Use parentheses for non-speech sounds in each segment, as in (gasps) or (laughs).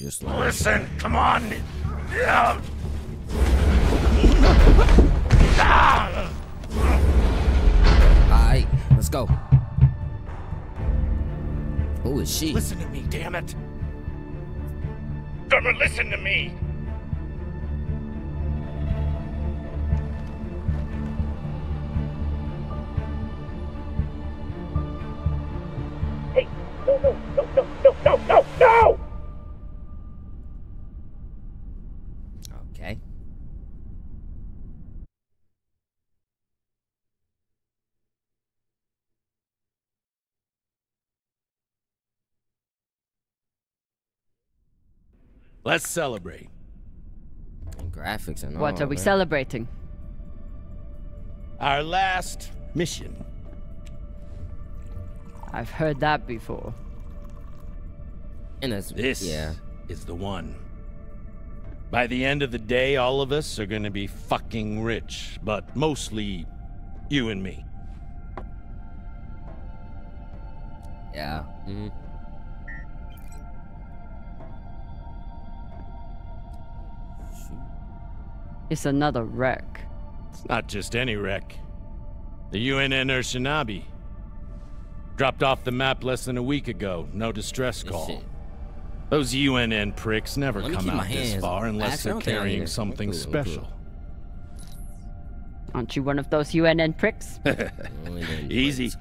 Just like Listen, come on. Yeah. Alright, let's go. Who is she? Listen to me, damn it. Gonna listen to me. Let's celebrate. And graphics and all. What are we man. celebrating? Our last mission. I've heard that before. And it's This yeah. is the one. By the end of the day, all of us are gonna be fucking rich, but mostly you and me. Yeah. hmm It's another wreck. It's not just any wreck. The UNN Urshanabi. Dropped off the map less than a week ago. No distress call. Those UNN pricks never Let come out this far unless they're don't think I carrying something I'm cool, I'm cool. special. Aren't you one of those UNN (laughs) (laughs) pricks? Easy.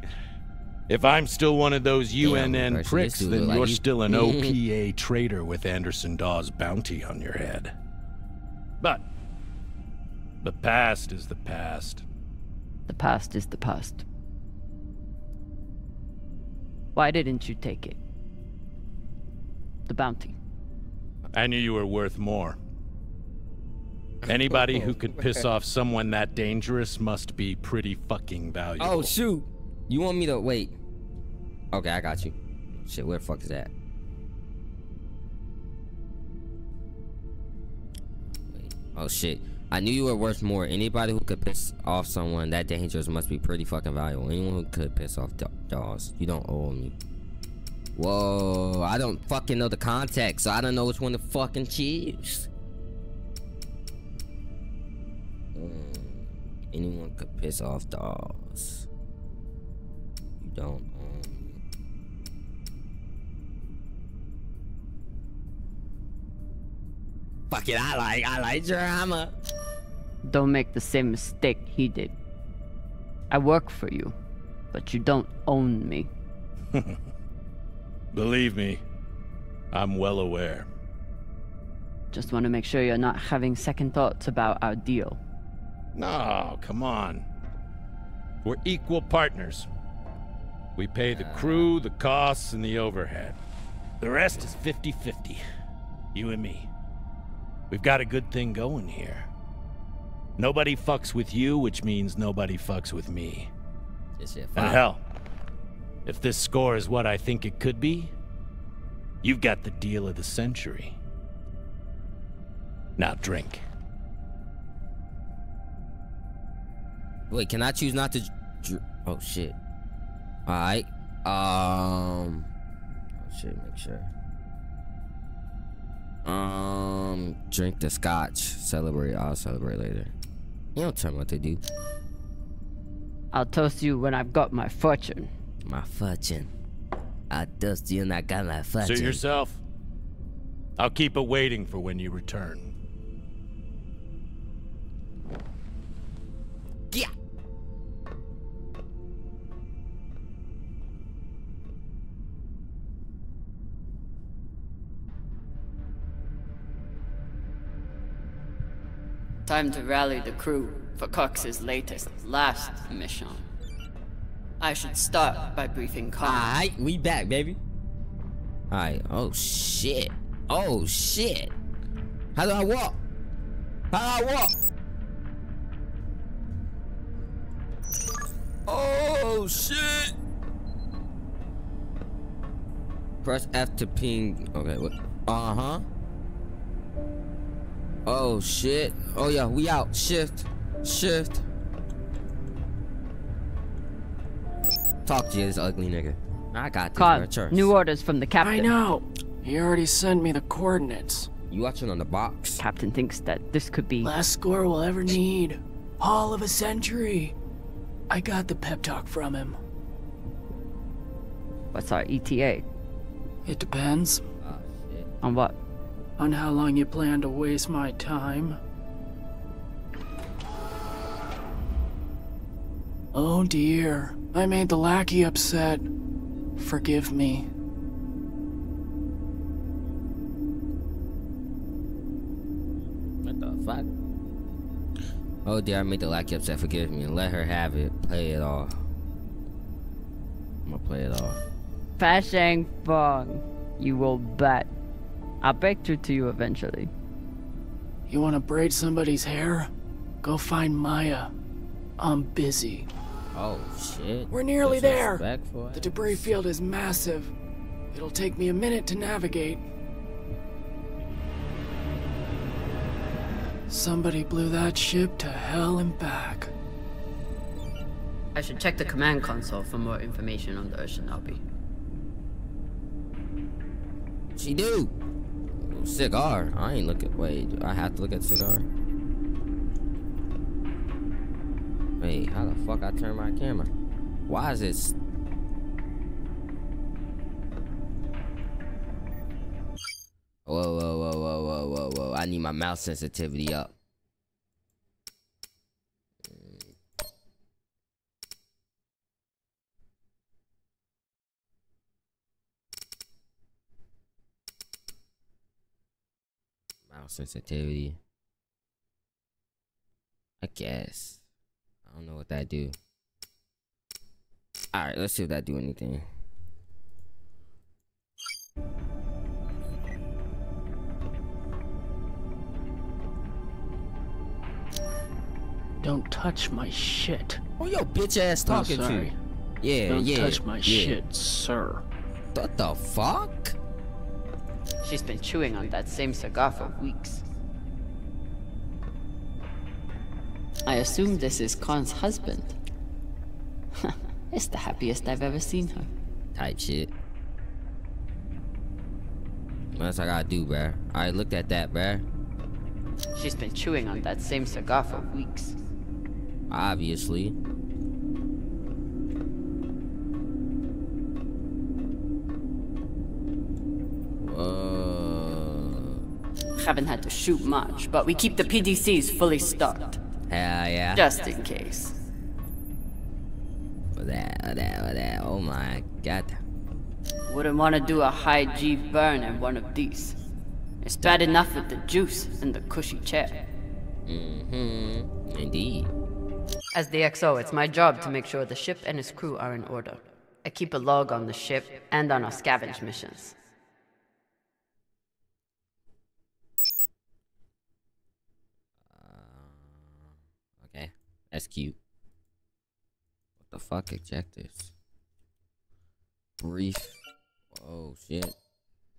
If I'm still one of those Damn, UNN Percy, pricks, then like you're he- still an (laughs) OPA traitor with Anderson Dawes' bounty on your head. But the past is the past. the past is the past. Why didn't you take it? The bounty. I knew you were worth more. (laughs) Anybody who could piss off someone that dangerous must be pretty fucking valuable. Oh shoot! You want me to wait? Okay, I got you. Shit, where the fuck is that? Wait. Oh shit! I knew you were worth more. Anybody who could piss off someone that dangerous must be pretty fucking valuable. Anyone who could piss off do- Dawes, you don't owe me. Whoa! I don't fucking know the context, so I don't know which one to fucking choose. Mm, Anyone could piss off Dawes. You don't Fuck it, I like I like drama. Don't make the same mistake he did. I work for you, but you don't own me. (laughs) Believe me, I'm well aware. Just want to make sure you're not having second thoughts about our deal. No, come on. We're equal partners. We pay the crew, the costs, and the overhead. The rest is 50 50. You and me. We've got a good thing going here. Nobody fucks with you, which means nobody fucks with me. And hell, if this score is what I think it could be, you've got the deal of the century. Now drink. Wait, can I choose not to? Dr- oh shit. All right. Um. Oh shit. Make sure. Um. Drink the scotch. Celebrate. I'll celebrate later. You don't tell me what to do. I'll toast you when I've got my fortune. My fortune. I dust you and I got my fortune. Suit yourself. I'll keep it waiting for when you return. Yeah. Time to rally the crew for Cox's latest, last mission. I should start by briefing Cox. Alright, we back, baby. Alright. Oh shit. Oh shit. How do I walk? How do I walk? Oh shit. Press F to ping. Okay, what? Uh huh. Oh shit. Oh yeah, we out. Shift. Shift. Talk to you, this ugly nigga. I got this, bro. New orders from the captain. I know. He already sent me the coordinates. You watching on the box? Captain thinks that this could be... Last score we'll ever need. Haul of a century. I got the pep talk from him. What's our ETA? It depends. Oh, shit. On what? On how long you plan to waste my time. Oh dear. I made the lackey upset. Forgive me. What the fuck? Oh dear, I made the lackey upset. Forgive me and let her have it. Play it off. I'm gonna play it off. Fashang Fong. You will bet. I'll break through to you eventually. You want to braid somebody's hair? Go find Maya. I'm busy. Oh shit. We're nearly there. The debris field is massive. It'll take me a minute to navigate. Somebody blew that ship to hell and back. I should check the command console for more information on the Urshanabi. She do. Cigar. I ain't looking. Wait, I have to look at cigar? Wait, how the fuck I turn my camera? Why is this? Whoa, whoa, whoa, whoa, whoa, whoa, whoa! I need my mouse sensitivity up. Sensitivity. I guess. I don't know what that do. Alright, let's see if that do anything. Don't touch my shit. Oh, yo, bitch ass Oh, talking to sorry. you. Yeah, Don't yeah. touch my yeah. shit, sir. What the fuck? She's been chewing on that same cigar for weeks. I assume this is Khan's husband. (laughs) it's the happiest I've ever seen her. Type shit. What else I gotta do, bruh? Alright, looked at that, bruh. She's been chewing on that same cigar for weeks. Obviously. Haven't had to shoot much, but we keep the PDCs fully stocked. hell yeah. Just in case. That, that, that. Oh my god. Wouldn't want to do a high G burn in one of these. It's bad enough with the juice and the cushy chair. Mm-hmm. Indeed. As the XO, it's my job to make sure the ship and its crew are in order. I keep a log on the ship and on our scavenge missions. Okay. That's cute. What the fuck objectives? Brief. Oh shit.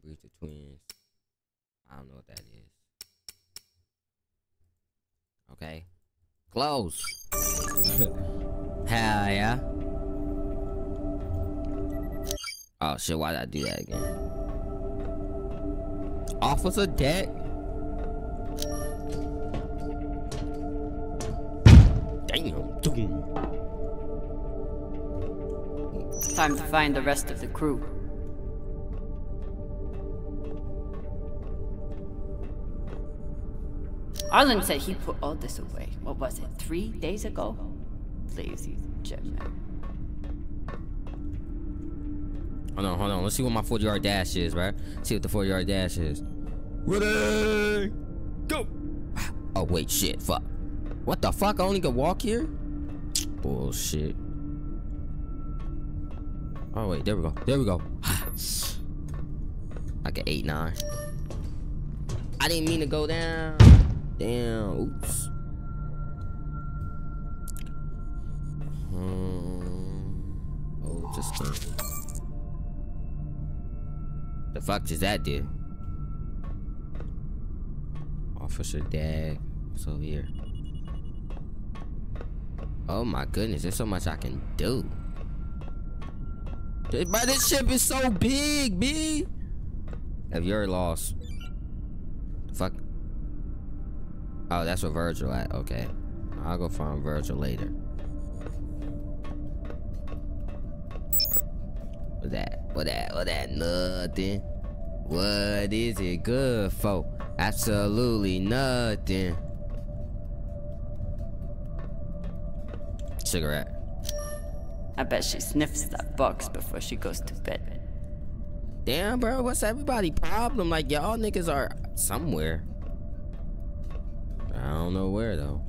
Brief the twins. I don't know what that is. Okay. Close. (laughs) Hell yeah. Oh shit, why did I do that again? Officer deck? Damn. Time to find the rest of the crew. Arlen said he put all this away. What was it, three days ago? Lazy jetman. Hold on, hold on. Let's see what my 40 yard dash is, right? See what the 40 yard dash is. Ready? Go! Ah. Oh, wait, shit, fuck. What the fuck? I only can walk here? Bullshit. Oh, wait, there we go. There we go. (sighs) like an 8 9. I didn't mean to go down. Damn, oops. Um, oh, just kidding. The fuck does that do? Officer Dag. What's over here? Oh my goodness, there's so much I can do. But this ship is so big, B. If you're lost, fuck. Oh, that's where Virgil at. Okay, I'll go find Virgil later. What that? What that? What that? Nothing. What is it good for? Absolutely nothing. Cigarette. I bet she sniffs that box before she goes to bed. Damn, bro, what's everybody problem? Like y'all niggas are somewhere. I don't know where though.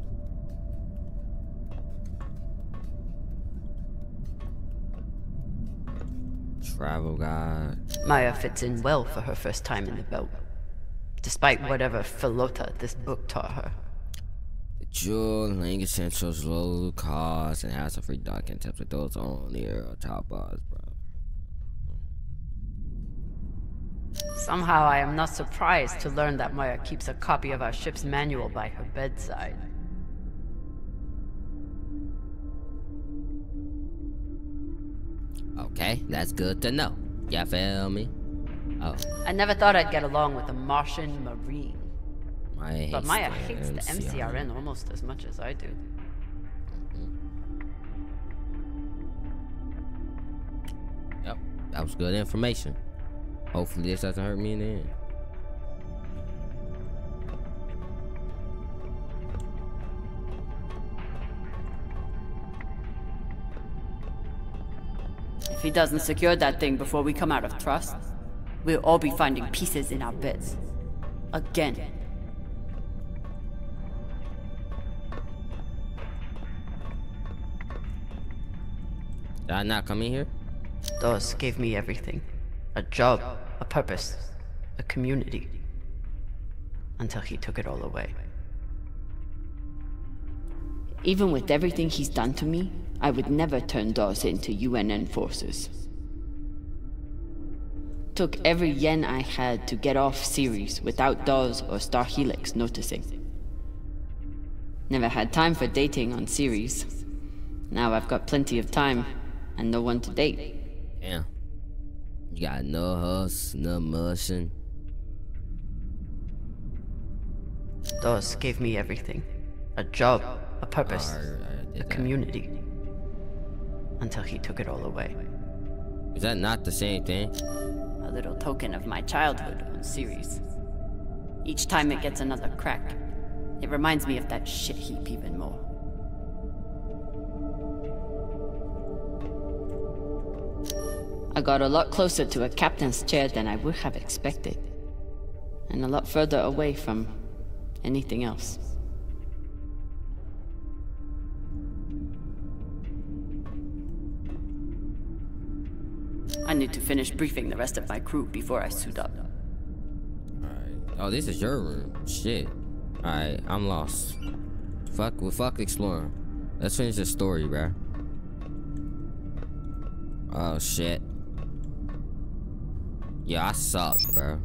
Travel guide. Maya fits in well for her first time in the belt, despite whatever filota this book taught her. Jewel, link essentials, low cost, and has a free docking tips with those on the air top bars, bro. Somehow I am not surprised to learn that Maya keeps a copy of our ship's manual by her bedside. Okay, that's good to know. You feel me? Oh, I never thought I'd get along with a Martian Marine, Maya but Maya the hates the MCRN. Almost as much as I do. Mm-hmm. Yep, that was good information. Hopefully this doesn't hurt me in the end. If he doesn't secure that thing before we come out of trust, we'll all be finding pieces in our beds. Again. Did I not come in here? Dawes gave me everything. A job, a purpose, a community. Until he took it all away. Even with everything he's done to me, I would never turn Dawes into UNN forces. Took every yen I had to get off Ceres without Dawes or Star Helix noticing. Never had time for dating on Ceres. Now I've got plenty of time and no one to date. Damn. You got no hustle, no motion. Dawes gave me everything. A job, a purpose, I heard- a community. Until he took it all away. Is that not the same thing? A little token of my childhood on Ceres. Each time it gets another crack, it reminds me of that shit heap even more. I got a lot closer to a captain's chair than I would have expected. And a lot further away from anything else. I need to finish briefing the rest of my crew before I suit up. Alright. Oh, this is your room. Shit. Alright, I'm lost. Fuck, well, fuck exploring. Let's finish the story, bruh. Oh, shit. Yeah, I suck, bro.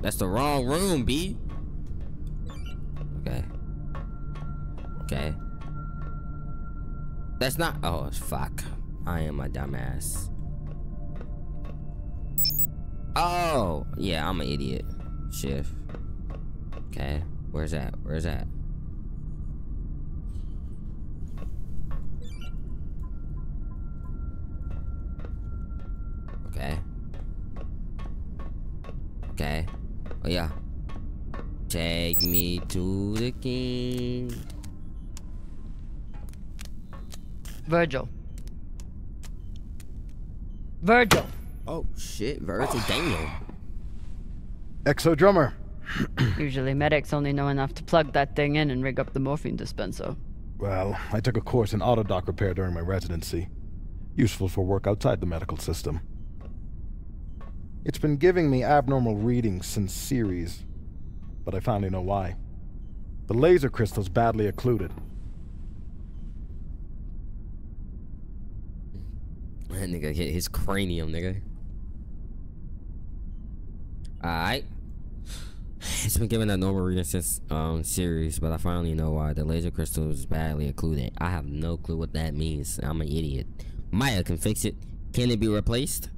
That's the wrong room, B. Okay. Okay. That's not. Oh, fuck. I am a dumbass. Oh, yeah, I'm an idiot. Shift. Okay. Where's that? Where's that? Okay. Okay. Oh yeah. Take me to the king. Virgil. Virgil! Oh shit, Virgil Daniel. XO drummer. (clears throat) (clears throat) Usually medics only know enough to plug that thing in and rig up the morphine dispenser. Well, I took a course in autodoc repair during my residency. Useful for work outside the medical system. It's been giving me abnormal readings since Ceres, but I finally know why. The laser crystal's badly occluded. That nigga hit his cranium, nigga. Alright. It's been given a normal reading since um Ceres, but I finally know why the laser crystal is badly occluded. I have no clue what that means. I'm an idiot. Maya can fix it. Can it be replaced?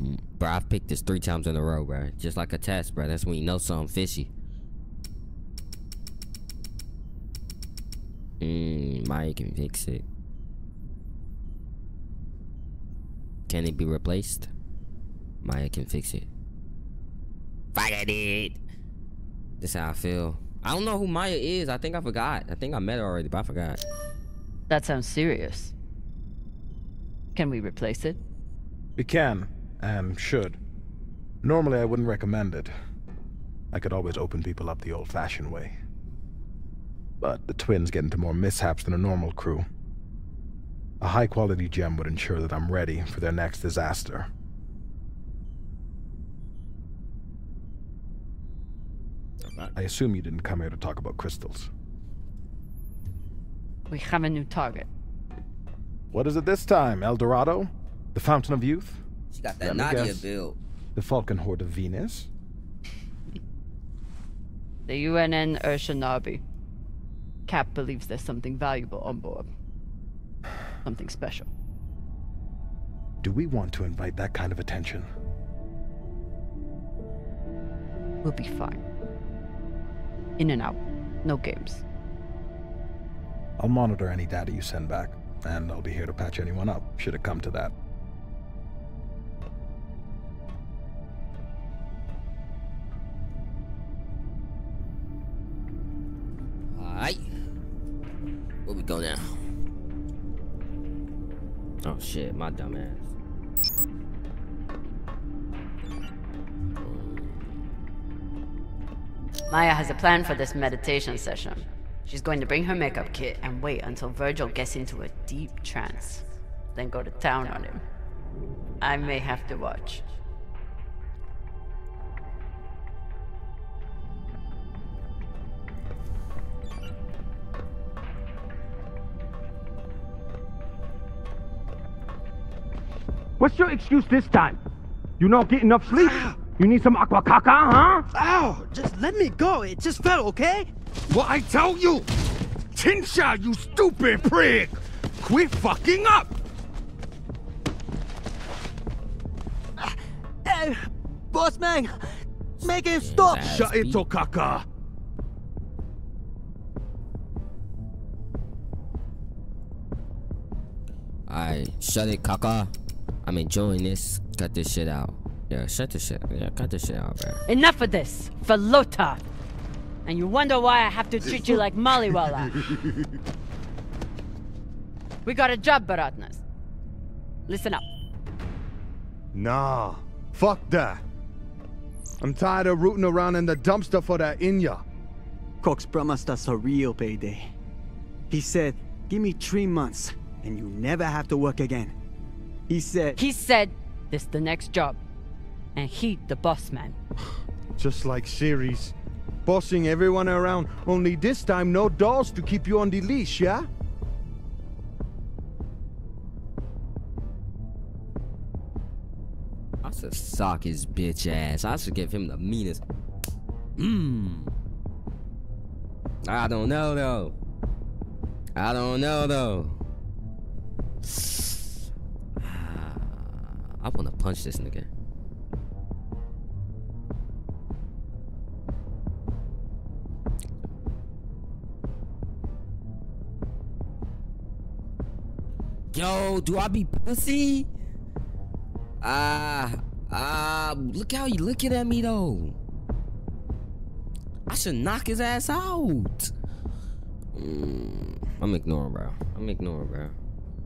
Mm, Bro, I've picked this three times in a row, bro. Just like a test, bro. That's when you know something fishy. Mmm, Maya can fix it. Can it be replaced? Maya can fix it. Fuck I did. This how I feel. I don't know who Maya is. I think I forgot. I think I met her already, but I forgot. That sounds serious. Can we replace it? We can, and should. Normally, I wouldn't recommend it. I could always open people up the old-fashioned way. But the twins get into more mishaps than a normal crew. A high-quality gem would ensure that I'm ready for their next disaster. I assume you didn't come here to talk about crystals. We have a new target. What is it this time, El Dorado? The Fountain of Youth? She got that me Nadia guess. build. The Falcon Horde of Venus? The UNN Urshanabi. Cap believes there's something valuable on board. Something special. Do we want to invite that kind of attention? We'll be fine. In and out. No games. I'll monitor any data you send back, and I'll be here to patch anyone up, should it come to that. Alright. Where we go now? Oh shit, my dumb ass. Maya has a plan for this meditation session. She's going to bring her makeup kit and wait until Virgil gets into a deep trance, then go to town on him. I may have to watch. What's your excuse this time? You not get enough sleep? You need some aqua caca, huh? Ow! Just let me go. It just fell, okay? What I tell you? Tinsha, you stupid prig! Quit fucking up! Hey, boss man, make him stop. Ass Shut it, beat. Tokaka! Alright, shut it, caca. I'm enjoying this. Cut this shit out. Yeah, shut this shit. Yeah, cut this shit out, bro. Enough of this! Falota! And you wonder why I have to (laughs) treat you like Maliwala. we got a job, Baratnas. Listen up. Nah, fuck that. I'm tired of rooting around in the dumpster for that Inya. Cox promised us a real payday. He said, give me three months, and you never have to work again. He said, He said this the next job. And he the boss man. (sighs) Just like Ceres. Bossing everyone around, only this time no Dawes to keep you on the leash, yeah? I should sock his bitch ass. I should give him the meanest. Mmm. I don't know though. I don't know though. I wanna punch this nigga. Yo, do I be pussy? Ah, ah, look how you looking at me though. I should knock his ass out. Mm, I'm ignoring, bro. I'm ignoring, bro.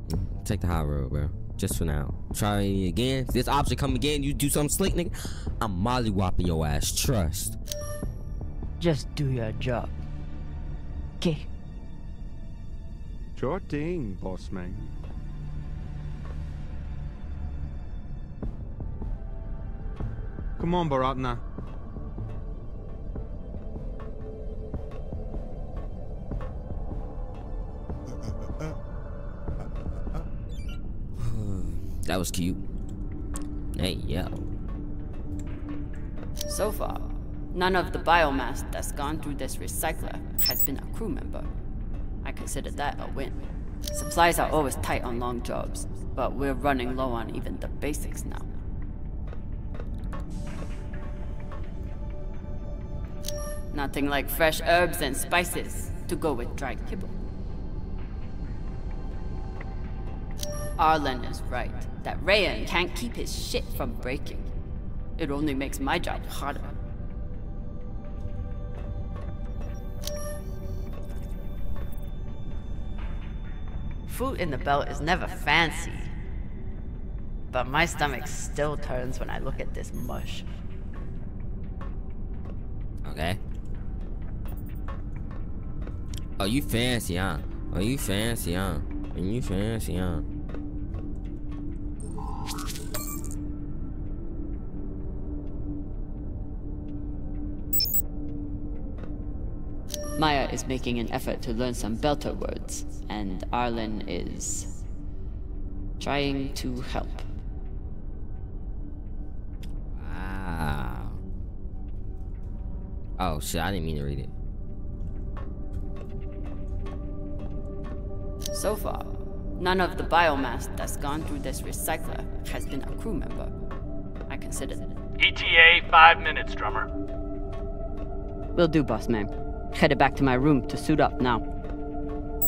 Mm, Take the high road, bro. Just for now. Try it again. If this option come again, you do something slick, nigga. I'm mollywhopping your ass. Trust. Just do your job. Okay. Sure thing, boss man. Come on, Baratna. That was cute. Hey, yo. So far, none of the biomass that's gone through this recycler has been a crew member. I consider that a win. Supplies are always tight on long jobs, but we're running low on even the basics now. Nothing like fresh herbs and spices to go with dried kibble. Arlen is right that Rayan can't keep his shit from breaking. It only makes my job harder. Food in the belt is never fancy. But my stomach still turns when I look at this mush. Okay. Oh, you fancy, huh? Oh, you fancy, huh? And you fancy, huh? Maya is making an effort to learn some Belter words, and Arlen is trying to help. Wow. Oh shit, I didn't mean to read it. So far, none of the biomass that's gone through this recycler has been a crew member. I consider it. ETA five minutes, drummer. Will do, boss man. Headed back to my room to suit up now.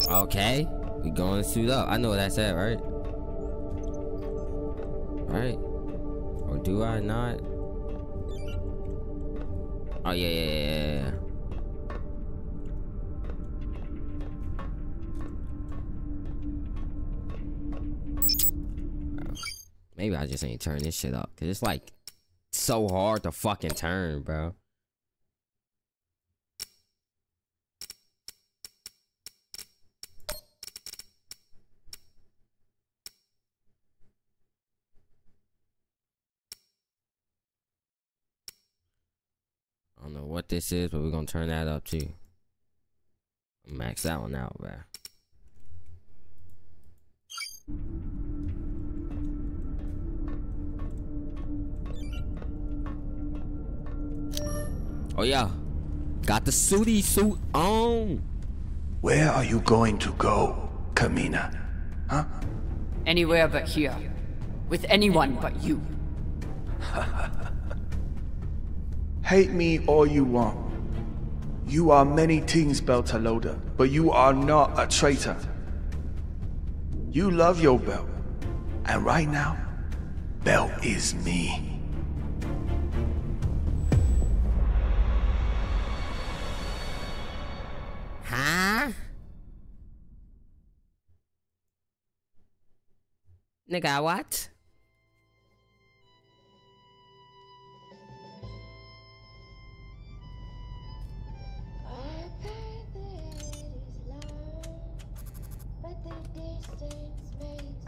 Okay. We going to suit up. I know what that said, right? Right? Or do I not? Oh, yeah, yeah, yeah, yeah. Maybe I just ain't turn this shit up. Cause it's like so hard to fucking turn, bro. What this is, but we're gonna turn that up too. Max that one out, bro. Oh yeah, got the suity suit on. Where are you going to go, Camina? Huh? Anywhere but here. With anyone but you. (laughs) Hate me all you want. You are many things, Beltalowda, but you are not a traitor. You love your belt. And right now, belt is me. Huh? Nigga, what?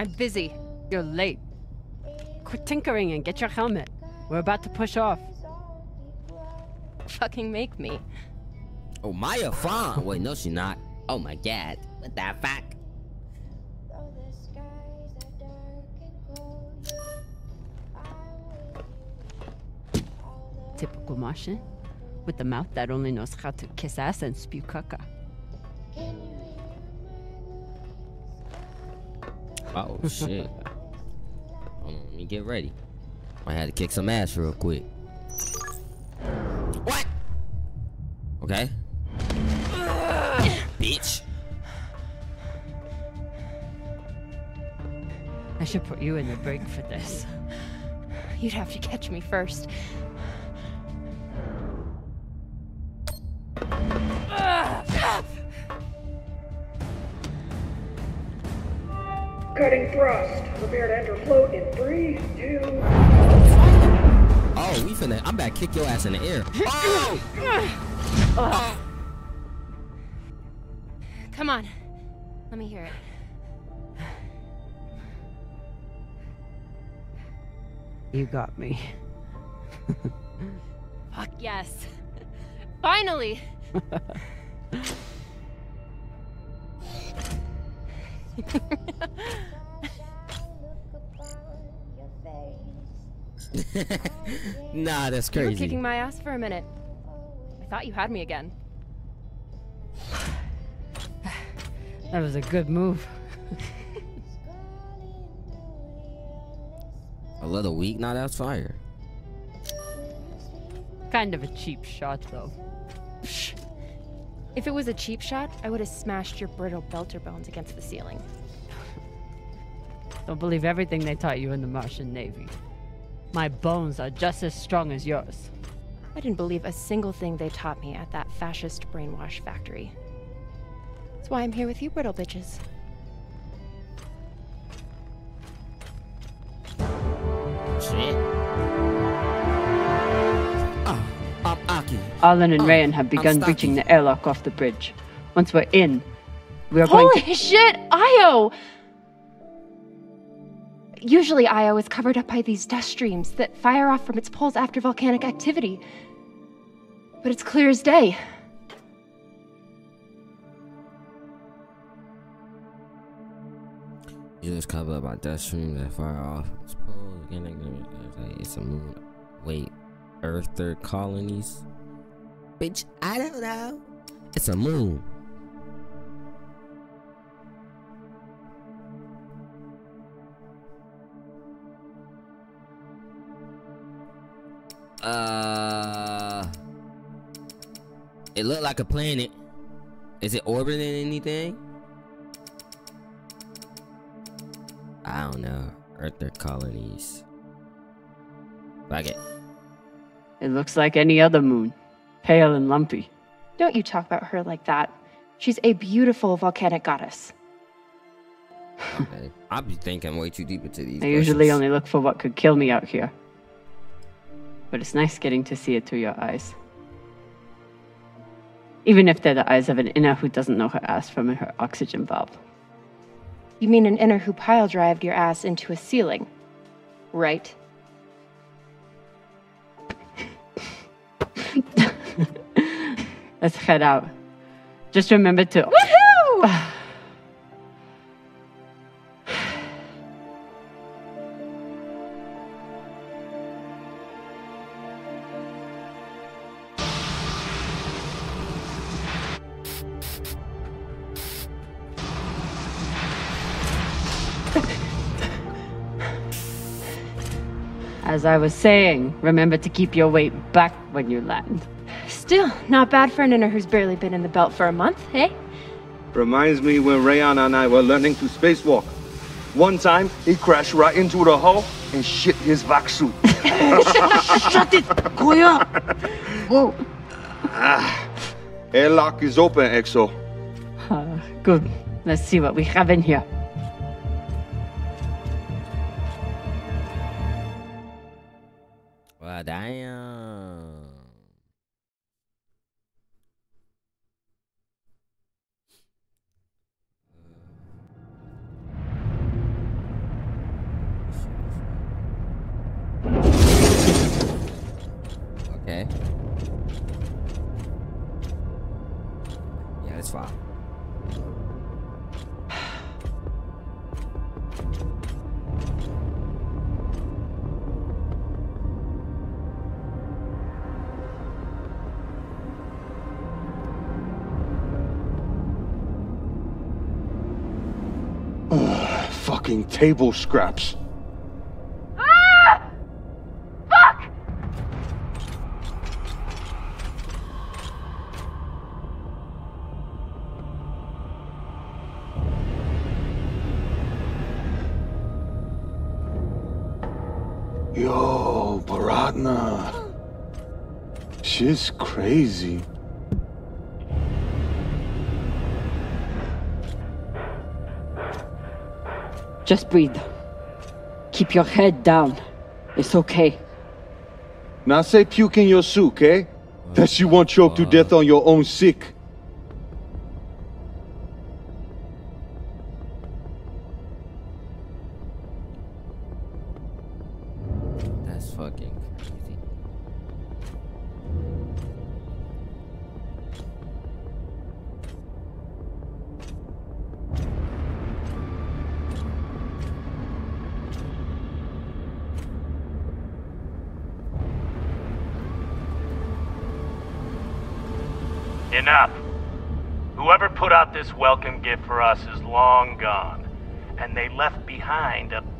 I'm busy. You're late. Quit tinkering and get your helmet. We're about to push off. Fucking make me. Oh, Maya fine. Wait, no, she's not. Oh my god. What the fuck? Typical Martian. With a mouth that only knows how to kiss ass and spew caca. Oh shit. Hold on, let me get ready. I had to kick some ass real quick. What? Okay. Bitch. I should put you in the break for this. You'd have to catch me first. Cutting thrust. Prepare to enter float in three, two. Oh, we finna. I'm about to kick your ass in the air. Oh! (laughs) Come on. Let me hear it. You got me. (laughs) Fuck yes. Finally! (laughs) (laughs) nah, that's crazy. You were kicking my ass for a minute. I thought you had me again. That was a good move. A little weak, not that's fire. Kind of a cheap shot, though. If it was a cheap shot, I would have smashed your brittle belter bones against the ceiling. Don't believe everything they taught you in the Martian Navy. My bones are just as strong as yours. I didn't believe a single thing they taught me at that fascist brainwash factory. That's why I'm here with you, brittle bitches. Shit. I'm Aki. Arlen and ah, Rayan have begun breaching the airlock off the bridge. Once we're in, we are going Holy to. shit, Io! Usually, Io is covered up by these dust streams that fire off from its poles after volcanic activity. But it's clear as day. You just cover up by dust streams that fire off. Suppose again, like, like, uh, it's a moon. Wait, Earther colonies? Bitch, I don't know. It's a moon. Uh, it looked like a planet. Is it orbiting anything? I don't know. Earth, Earther colonies. Fuck it. It looks like any other moon. Pale and lumpy. Don't you talk about her like that. She's a beautiful volcanic goddess. Okay. I'll be thinking way too deep into these. I usually only look for what could kill me out here. But it's nice getting to see it through your eyes. Even if they're the eyes of an inner who doesn't know her ass from her oxygen valve. You mean an inner who pile drived your ass into a ceiling, right? (laughs) Let's head out. Just remember to. Woohoo! (sighs) (laughs) As I was saying, remember to keep your weight back when you land. Still, not bad for an inner who's barely been in the belt for a month, eh? Reminds me when Rayana and I were learning to spacewalk. One time, he crashed right into the hull and shit his vac suit. Shut it! Koya! Whoa. ah, airlock is open, XO. Uh, good. Let's see what we have in here. Well, table scraps. Ah! Fuck! Yo, Baratna. She's crazy. Just breathe. Keep your head down. It's okay. Now say puke in your suit, okay? Eh? That you won't choke to death on your own sick.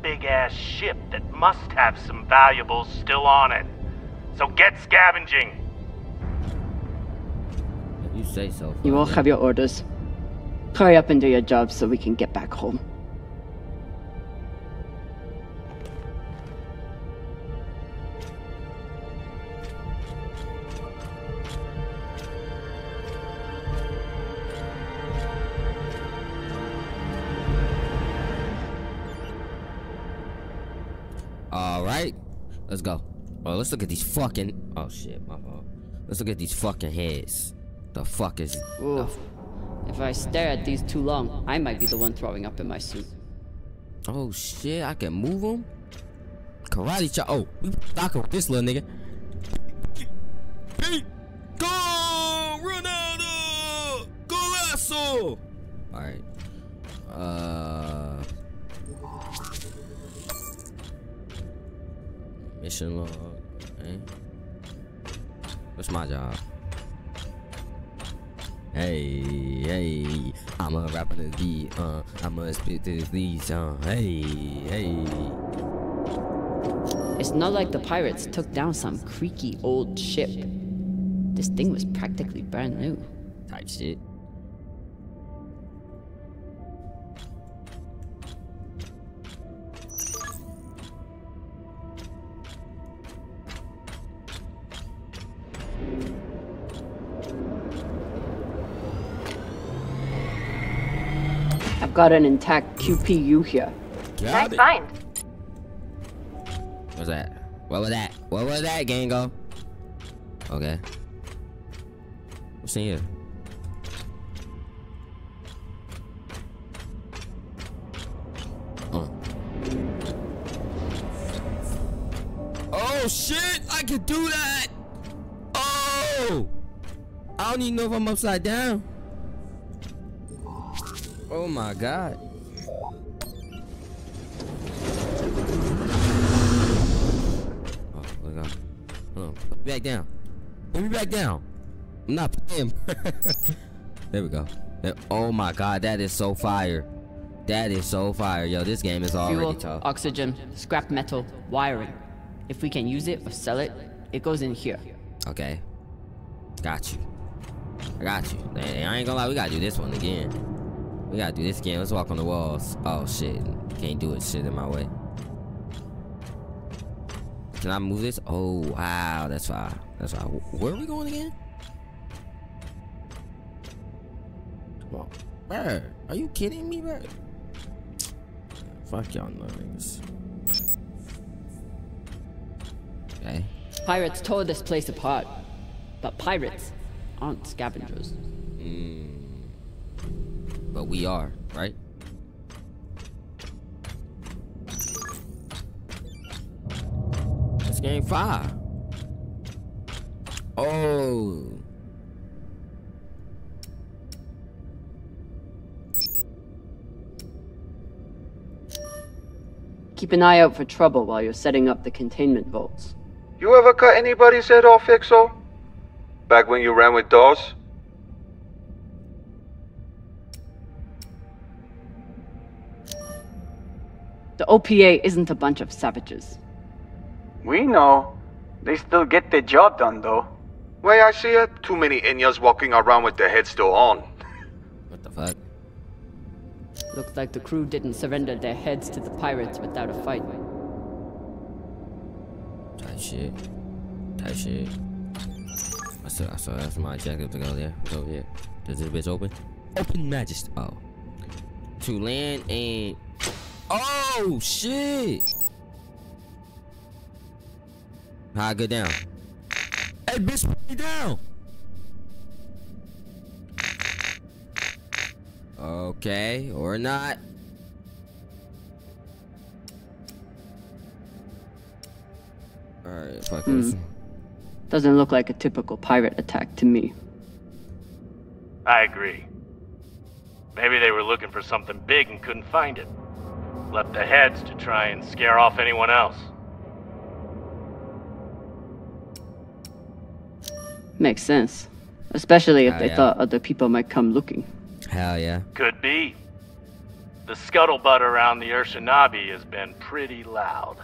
Big ass ship that must have some valuables still on it. So get scavenging. You say so. You all have your orders. Hurry up and do your job so we can get back home. Look at these fucking. Oh shit, my fault. Let's look at these fucking heads. The fuck is? Oof. If I stare at these too long, I might be the one throwing up in my suit. Oh shit, I can move them. Karate chop. Oh, we knocking with this little nigga. Hey, go Ronaldo, golazo. All right. Uh. Mission log. What's my job? Hey, hey, I'm a rapper to the uh, I'm a spit to these, uh, hey, hey. It's not like the pirates took down some creaky old ship. This thing was practically brand new. Type shit. I've got an intact QPU here. Got it. find. What's that? What was that? What was that, Gango? Okay. What's in here? Oh. Oh shit! I can do that! Oh! I don't even know if I'm upside down. Oh my god. Oh, look out. Oh, put me back down. Put me back down. I'm not playing. (laughs) there we go. There- Oh my god, that is so fire. That is so fire. Yo, this game is already Fuel, tough. oxygen, scrap metal, wiring. If we can use it or sell it, it goes in here. Okay. Got you. I got you. I ain't gonna lie, we gotta do this one again. We gotta do this again. Let's walk on the walls. Oh shit. Can't do it. Shit in my way. Can I move this? Oh wow, that's fine. That's fine. Wh- Where are we going again? Come on. Bro, are you kidding me, bro? Fuck y'all niggas. Okay. Pirates tore this place apart. But pirates aren't scavengers. Mm. But we are, right? It's game five. Oh. Keep an eye out for trouble while you're setting up the containment vaults. You ever cut anybody's head off, XO? Back when you ran with Dawes? The OPA isn't a bunch of savages. We know. They still get their job done, though. Way I see it, too many Inyas walking around with their heads still on. What the fuck? Looks like the crew didn't surrender their heads to the pirates without a fight. Type shit. Type shit. I saw, I saw that's my objective to go there. Go here. Does this bitch open? Open majesty. Oh. To land and. Oh shit! How I go down? Hey, bitch, put me down. Okay, or not. Alright, fuck Hmm. this. Doesn't look like a typical pirate attack to me. I agree. Maybe they were looking for something big and couldn't find it. Left the heads to try and scare off anyone else. Makes sense. Especially if Ah, they yeah. thought other people might come looking. Hell yeah. Could be. The scuttlebutt around the Urshanabi has been pretty loud.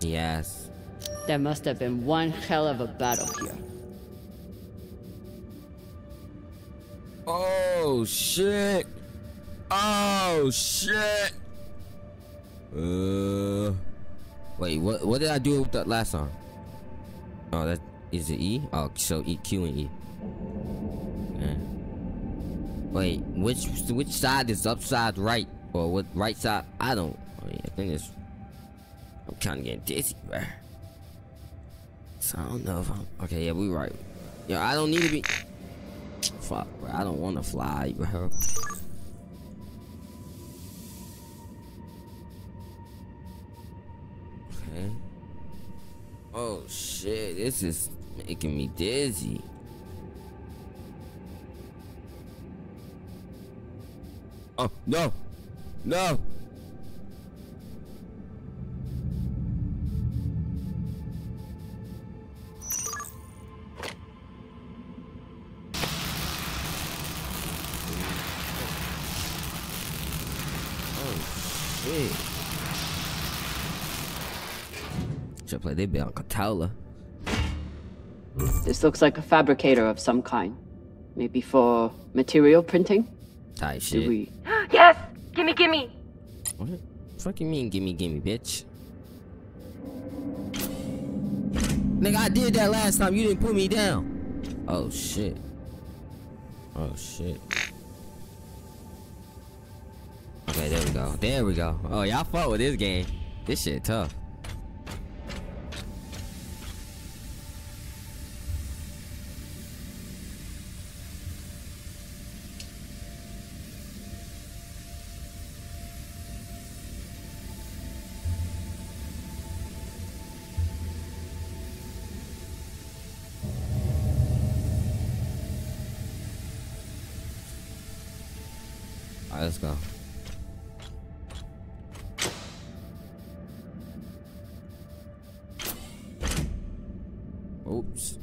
Yes. There must have been one hell of a battle here. Oh shit. Oh shit. Uh. Wait, what? What did I do with that last song? Oh, that is it E? Oh, so E, Q, and E. Yeah. Wait, which which side is upside right or what right side? I don't. I, mean, I think it's. I'm kind of getting dizzy, bro. So I don't know if I'm. Okay, yeah, we right. Yo, I don't need to be. Fuck, bro. I don't want to fly, bro. Okay. Oh shit, this is making me dizzy. Oh, no. No. Play they be on Katala. This looks like a fabricator of some kind. Maybe for material printing? Type Do shit. we... (gasps) yes! Gimme, gimme! What the fuck you mean gimme gimme bitch? Nigga, I did that last time. You didn't put me down. Oh shit. Oh shit. Okay, there we go. There we go. Oh, y'all fuck with this game. This shit tough. Let's go. Oops.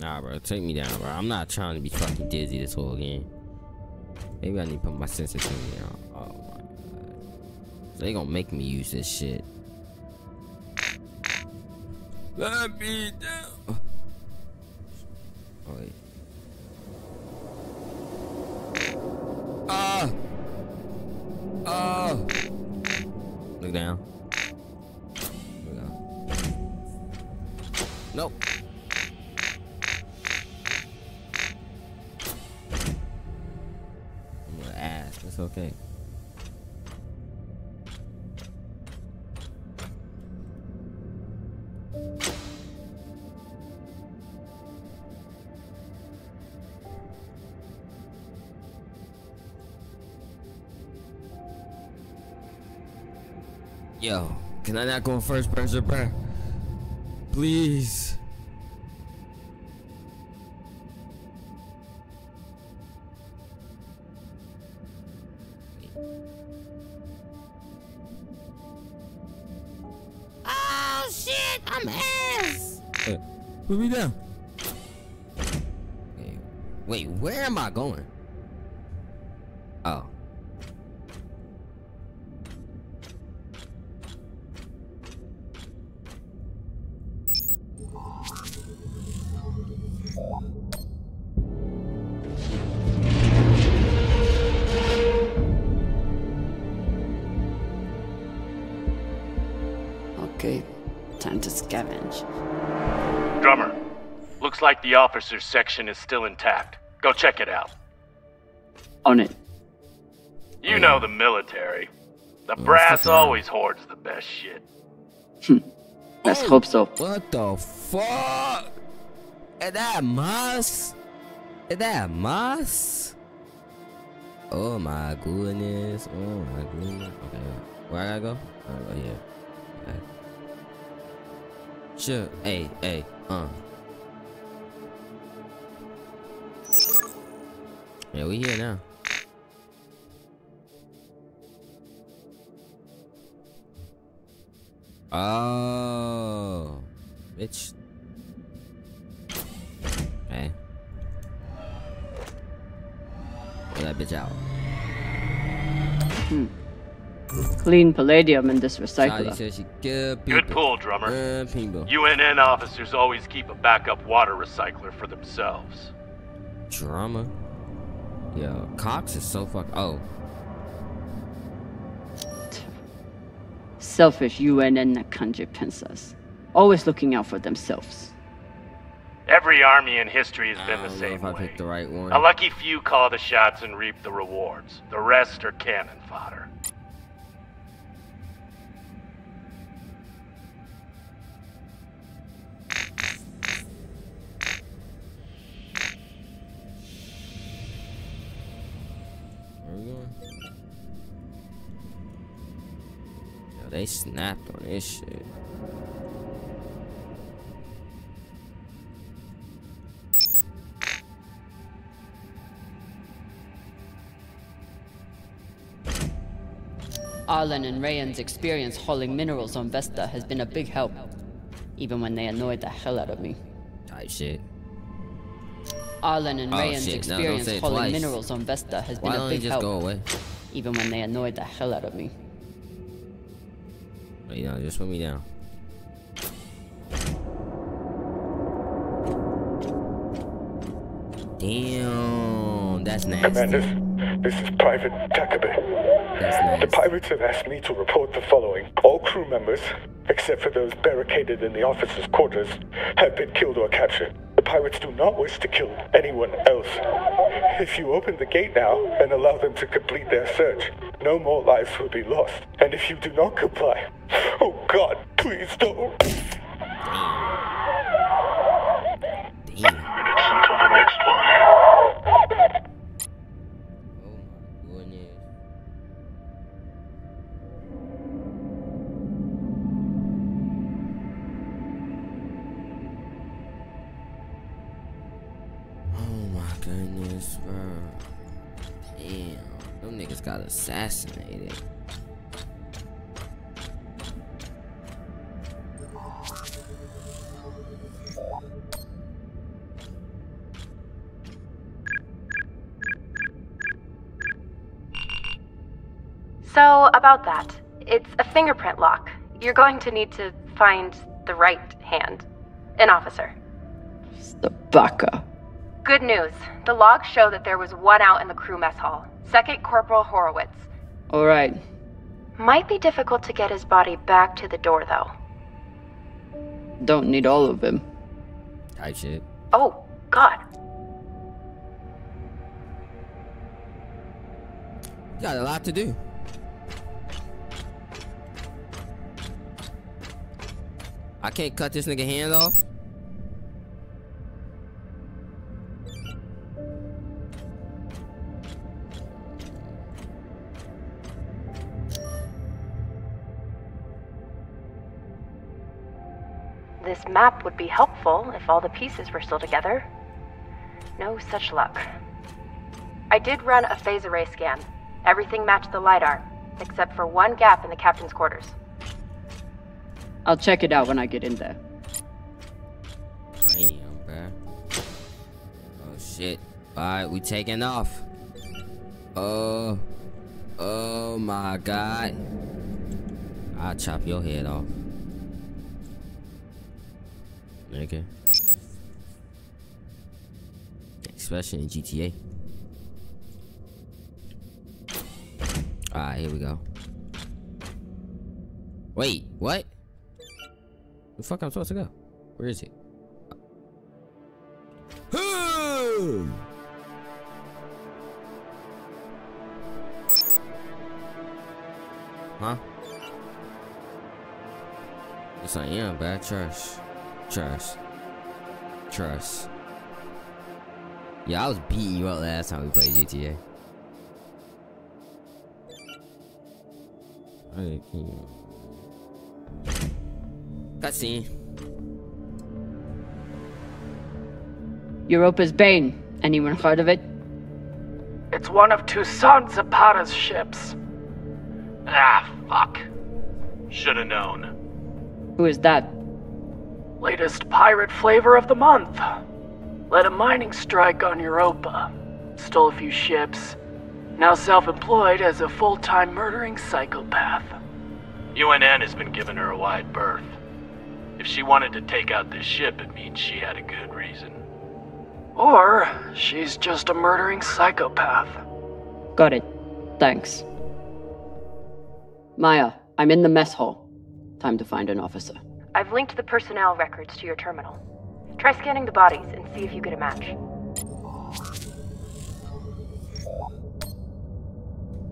Nah, bro, take me down, bro. I'm not trying to be fucking dizzy this whole game. Maybe I need to put my sensitivity on. Oh my god. They gonna make me use this shit. Let me down. Yo, can I not go in first person, bro? Please. Time to scavenge. Drummer, looks like the officers section is still intact. Go check it out. On it. You know the military. The brass always hoards the best shit. Hmm. Let's hope so. What the fuck? Is that moss? Is that moss? Oh my goodness. Oh my goodness. Okay. Where I gotta go? I gotta go here. Okay. Sure. Hey, hey, uh. Yeah, we here now. Oh, bitch. Okay. Pull that bitch out. Hmm. Clean palladium in this Shawty recycler. said she good Good pull, drummer. UNN officers always keep a backup water recycler for themselves. Drama. Yo, Cox is so fuck. Oh, Selfish UNN Nakanji princess. Always looking out for themselves. Every army in history has been I the don't know same if I way. picked the right one. A lucky few call the shots and reap the rewards. The rest are cannon fodder. We going? Yo, they snapped on this shit. Arlen and Rayan's experience hauling minerals on Vesta has been a big help. Even when they annoyed the hell out of me. Type shit. Arlen and Oh, Rayan's shit. Experience say it hauling twice. minerals on Vesta has Why been a don't big just help. go away? Even when they annoyed the hell out of me. Wait, no, just put me down. Damn, that's nasty. Commanders, this is Private Takabe. The pirates have asked me to report the following. All crew members, except for those barricaded in the officers' quarters, have been killed or captured. Pirates do not wish to kill anyone else. If you open the gate now and allow them to complete their search, no more lives will be lost. And if you do not comply, oh God, please don't. Until assassinated. So, about that, it's a fingerprint lock. You're going to need to find the right hand. An officer. The baka. Good news. The logs show that there was one out in the crew mess hall. Second Corporal Horowitz. Alright. Might be difficult to get his body back to the door, though. Don't need all of him. Type shit. Oh, God. Got a lot to do. I can't cut this nigga hand off. This map would be helpful if all the pieces were still together. No such luck. I did run a phase array scan. Everything matched the LiDAR, except for one gap in the captain's quarters. I'll check it out when I get in there. Cranium, bruh. Oh shit. Alright, we taking off. Oh. Oh my god. I'll chop your head off. Nigga. Especially in GTA. Alright, here we go. Wait, what? The fuck I'm supposed to go? Where is he? Huh? Yes, I am, bad trash. Trash. Trash. Yeah, I was beating you up last time we played GTA. Okay, Cutscene. Europa's Bane. Anyone heard of it? It's one of Toussaint Zapata's ships. Ah, fuck. Shoulda known. Who is that? Latest pirate flavor of the month. Led a mining strike on Europa. Stole a few ships. Now self employed as a full time murdering psychopath. UNN has been giving her a wide berth. If she wanted to take out this ship, it means she had a good reason. Or she's just a murdering psychopath. Got it. Thanks. Maya, I'm in the mess hall. Time to find an officer. I've linked the personnel records to your terminal. Try scanning the bodies and see if you get a match.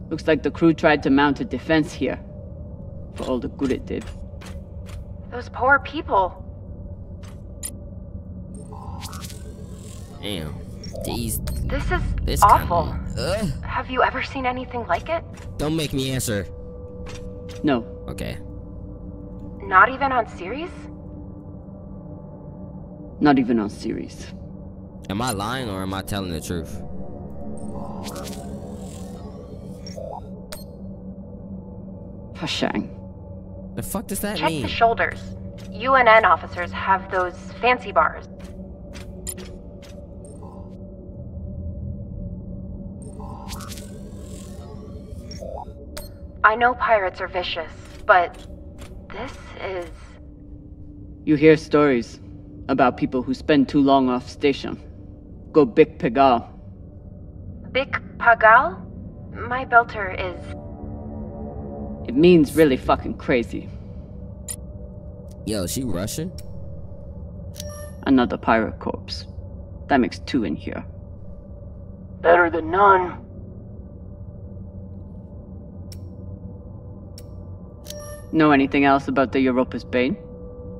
Looks like the crew tried to mount a defense here. For all the good it did. Those poor people. Damn. These. This is This awful. Have you ever seen anything like it? Don't make me answer. No. Okay. Not even on Ceres? Not even on Ceres. Am I lying or am I telling the truth? Pashang. The fuck does that Check mean? the shoulders. UNN officers have those fancy bars. I know pirates are vicious, but this is. You hear stories about people who spend too long off station. Go Big Pagal. Big Pagal? My belter is. It means really fucking crazy. Yo, she Russian? Another pirate corpse. That makes two in here. Better than none. Know anything else about the Europa's Bane?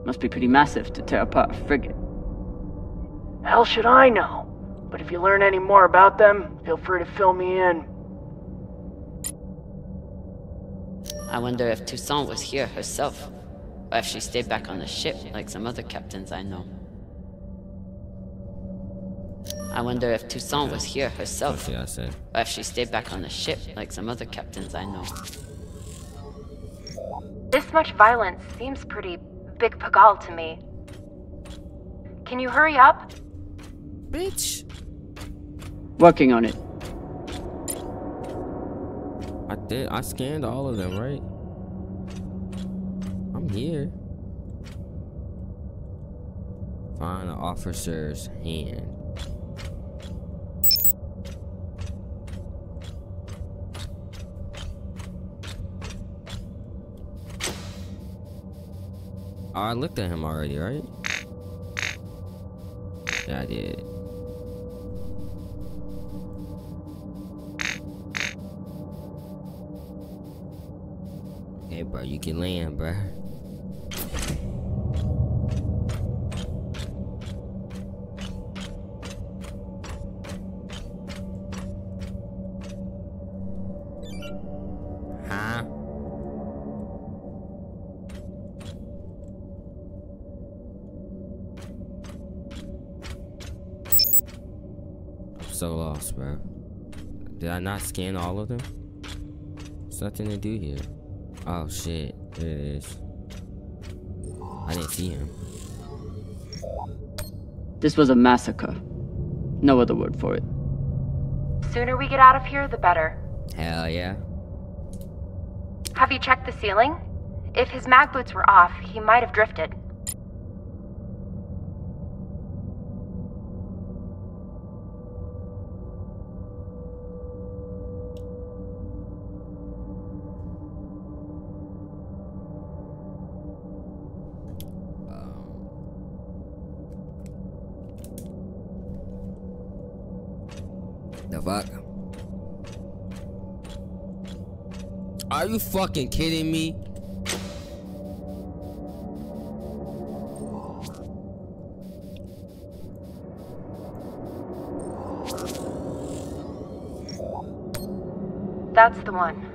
Must be pretty massive to tear apart a frigate. Hell should I know? But if you learn any more about them, feel free to fill me in. I wonder if Toussaint was here herself, or if she stayed back on the ship like some other captains I know. I wonder if Toussaint was here herself, or if she stayed back on the ship like some other captains I know. This much violence seems pretty Big Pagal to me. Can you hurry up? Bitch. Working on it. I did. I scanned all of them, right? I'm here. Find the officer's hand. Oh, I looked at him already, right? Yeah, I did. Hey, bro, you can land, bro. I not scan all of them? There's nothing to do here. Oh shit, there it is. I didn't see him. This was a massacre. No other word for it. Sooner we get out of here, the better. Hell yeah. Have you checked the ceiling? If his mag boots were off, he might have drifted. Are you fucking kidding me? That's the one.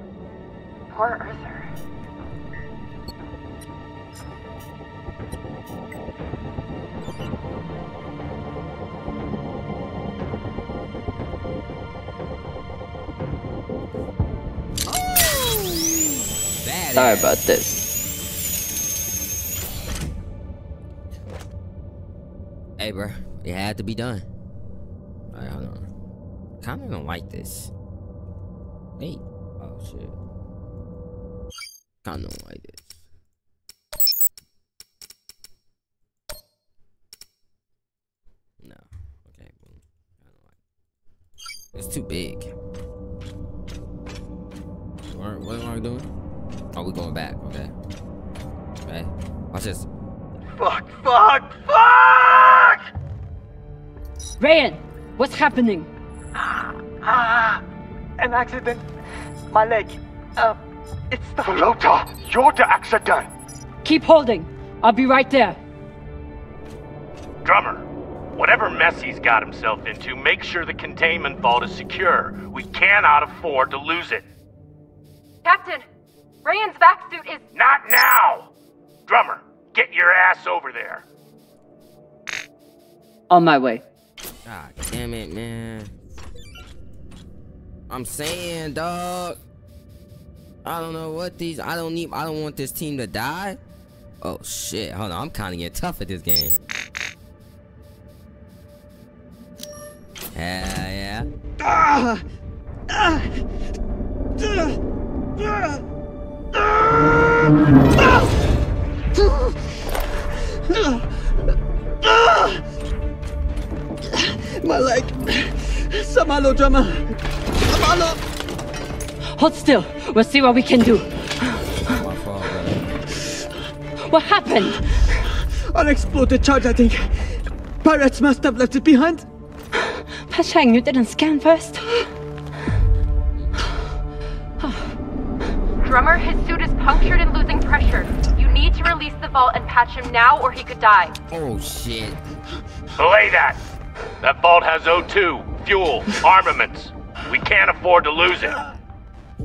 Sorry about this. Hey, bro, it had to be done. Alright, hold on. Kinda don't like this. Wait. Happening? Ah, an accident. My leg. Uh, it's the. Flota, you're the accident. Keep holding. I'll be right there. Drummer, whatever mess he's got himself into, make sure the containment vault is secure. We cannot afford to lose it. Captain, Rayan's vac suit is. Not now! Drummer, get your ass over there. On my way. God damn it, man. I'm saying, dog. I don't know what these. I don't need. I don't want this team to die. Oh shit! Hold on. I'm kind of getting tough at this game. Hell yeah. Ah! Ah! My Samalo, drummer. Samalo. Hold still. We'll see what we can do. What happened? Unexploded charge, I think. Pirates must have left it behind. Pashang, you didn't scan first? Drummer, his suit is punctured and losing pressure. You need to release the vault and patch him now, or he could die. Oh shit. Belay that! That vault has O2, fuel, armaments. We can't afford to lose it.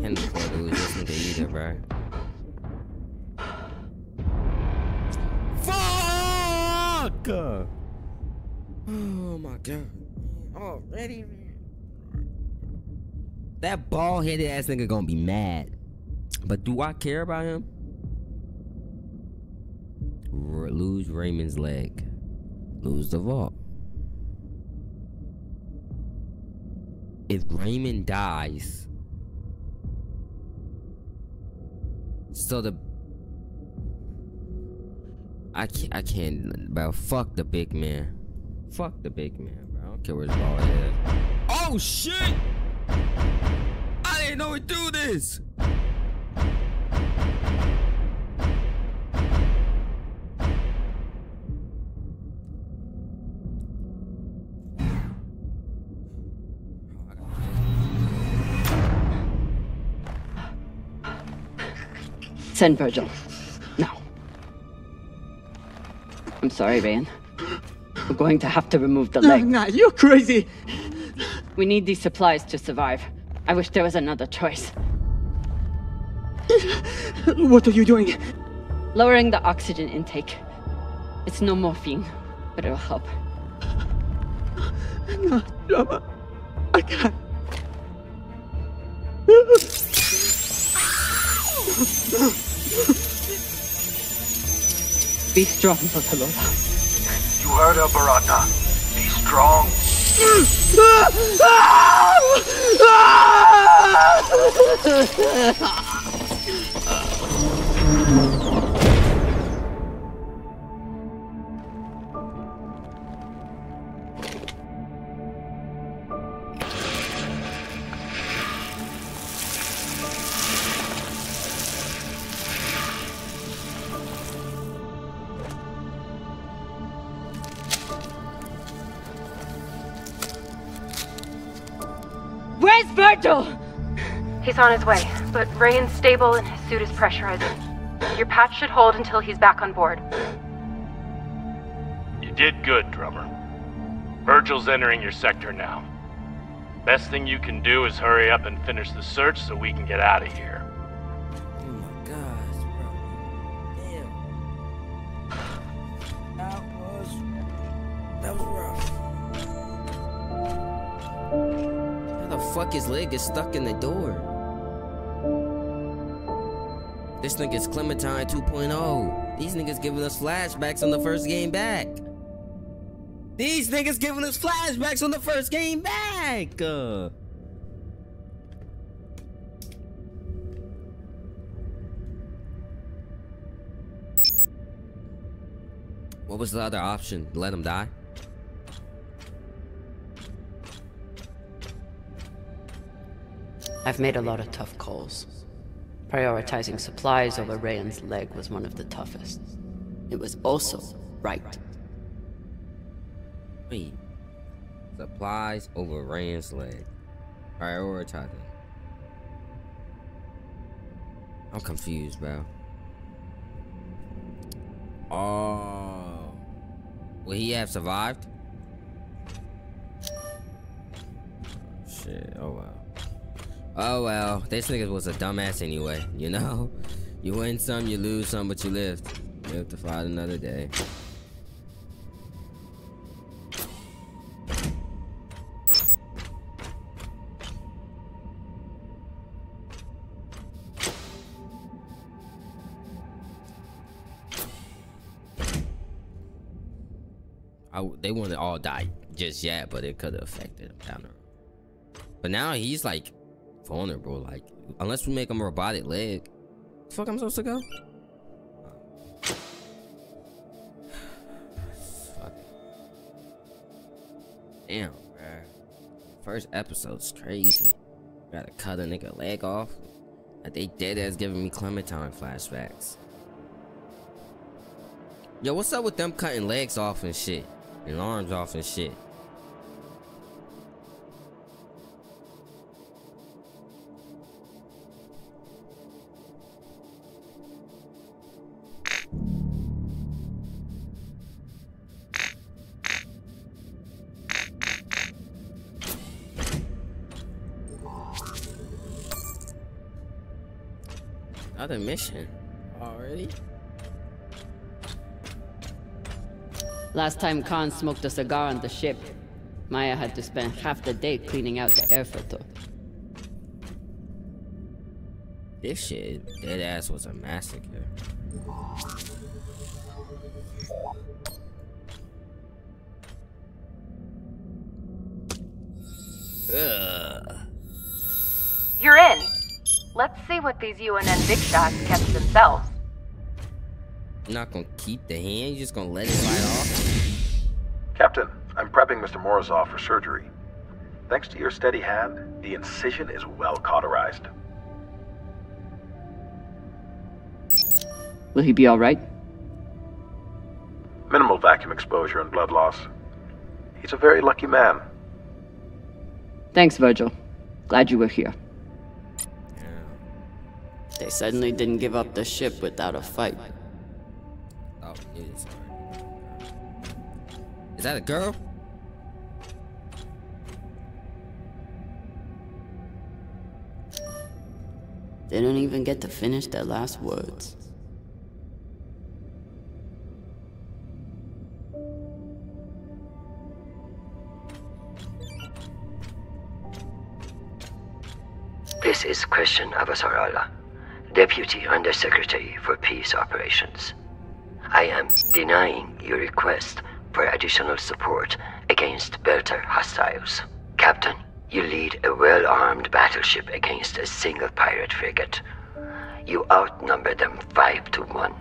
Can't afford to lose this nigga either, bro. Fuck! Oh my god. Already? That bald headed ass nigga gonna be mad. But do I care about him? R lose Raymond's leg. Lose the vault. If Raymond dies, so the I can't, I can't, bro. Fuck the big man. Fuck the big man, bro. I don't care where his ball is. Oh shit! I didn't know he'd do this. Send Virgil. Now. I'm sorry, Rayan. We're going to have to remove the leg. Nah, you're crazy. We need these supplies to survive. I wish there was another choice. What are you doing? Lowering the oxygen intake. It's no morphine, but it'll help. No, drama. I can't. Be strong, Totalola. You heard her, Barata. Be strong. Where's (laughs) He's on his way, but Rayan's stable and his suit is pressurizing. Your patch should hold until he's back on board. You did good, Drummer. Virgil's entering your sector now. Best thing you can do is hurry up and finish the search so we can get out of here. Oh my gosh, bro. Damn. That was that was rough. How the fuck his leg is stuck in the door? This nigga's Clementine 2.0. These niggas giving us flashbacks on the first game back. These niggas giving us flashbacks on the first game back. Uh. What was the other option? Let him die? I've made a lot of tough calls. Prioritizing supplies over Rayan's leg was one of the toughest. It was also right. Wait. Supplies over Rayan's leg. Prioritizing. I'm confused, bro. Oh. Would he have survived? Shit, oh well. Oh well, this nigga was a dumbass anyway, you know? (laughs) You win some, you lose some, but you lived. Live to fight another day. I, they wouldn't all die just yet, but it could have affected him down the road. But now he's like vulnerable. Like, unless we make him a robotic leg, fuck, I'm supposed to go. Fuck. (sighs) Damn, bruh. First episode's crazy. Gotta cut a nigga leg off. Like they dead ass giving me Clementine flashbacks. Yo, what's up with them cutting legs off and shit? And arms off and shit? Mission already. Last time Khan smoked a cigar on the ship, Maya had to spend half the day cleaning out the air filter. This shit, dead ass was a massacre. Ugh. You're in. Let's see what these UNN big shots kept to themselves. You're not gonna keep the hand, you're just gonna let it slide off? Captain, I'm prepping Mr. Morozov for surgery. Thanks to your steady hand, the incision is well cauterized. Will he be alright? Minimal vacuum exposure and blood loss. He's a very lucky man. Thanks, Virgil. Glad you were here. They suddenly didn't give up the ship without a fight. Oh, it is Is that a girl? They don't even get to finish their last words. This is Chrisjen Avasarala, Deputy Undersecretary for Peace Operations. I am denying your request for additional support against Belter hostiles. Captain, you lead a well-armed battleship against a single pirate frigate. You outnumber them five to one.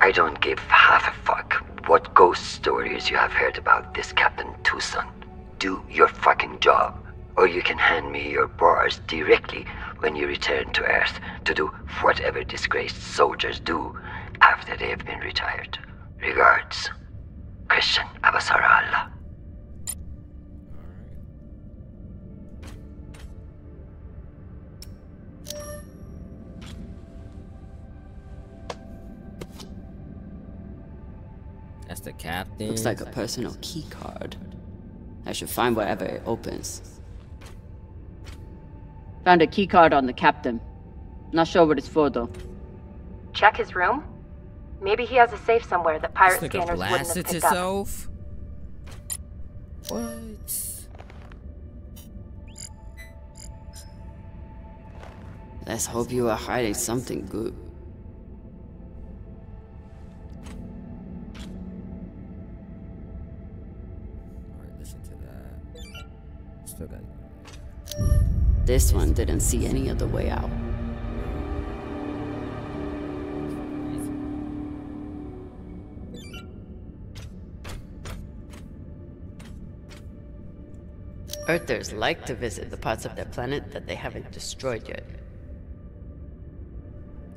I don't give half a fuck what ghost stories you have heard about this Captain Toussaint. Do your fucking job, or you can hand me your bars directly when you return to Earth to do whatever disgraced soldiers do after they have been retired. Regards, Chrisjen Abasara That's the captain. Looks like a personal key card. I should find wherever it opens. Found a key card on the captain. Not sure what it's for though. Check his room? Maybe he has a safe somewhere that pirate This nigga scanners wouldn't have blasted picked himself? up. What? Let's hope you are hiding something good. This one didn't see any other way out. Earthers like to visit the parts of their planet that they haven't destroyed yet.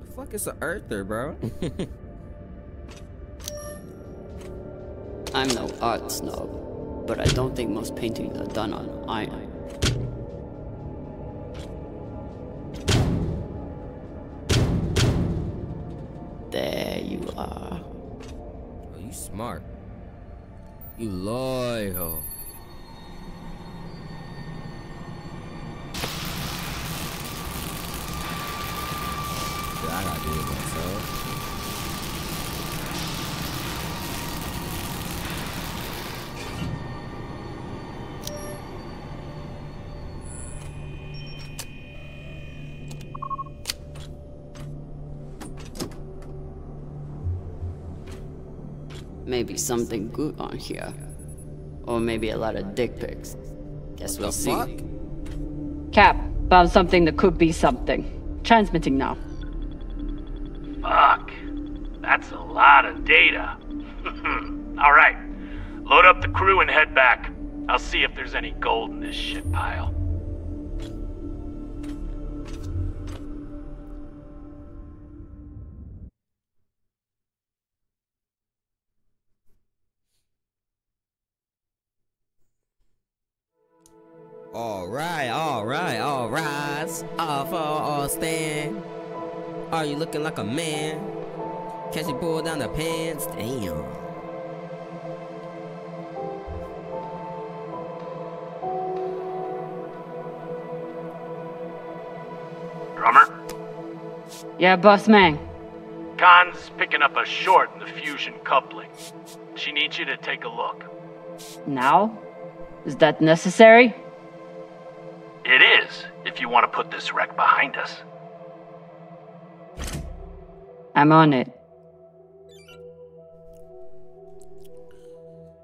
The fuck is an Earther, bro? (laughs) I'm no art snob, but I don't think most paintings are done on iron. Uh, are. Oh, you smart. You loyal. Maybe something good on here. Or maybe a lot of dick pics. Guess we'll see. fuck? Cap, found something that could be something. Transmitting now. Fuck. That's a lot of data. (laughs) All right. Load up the crew and head back. I'll see if there's any gold in this shit pile. Looking like a man? Catch you pull down the pants. Damn. Drummer, Yeah, boss man. Khan's picking up a short in the fusion coupling. She needs you to take a look. Now? Is that necessary? It is, if you want to put this wreck behind us. I'm on it.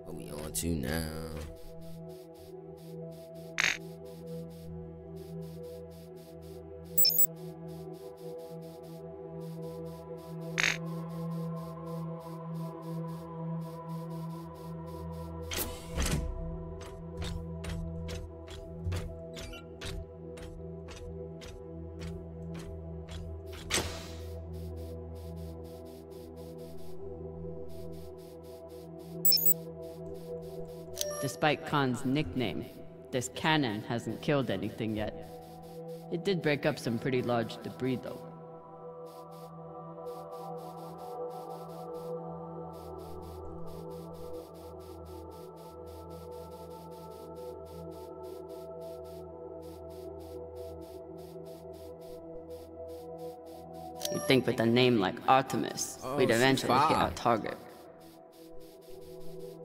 What we on to now? Despite Khan's nickname, this cannon hasn't killed anything yet. It did break up some pretty large debris, though. You'd think with a name like Artemis, Oh, we'd eventually hit our target.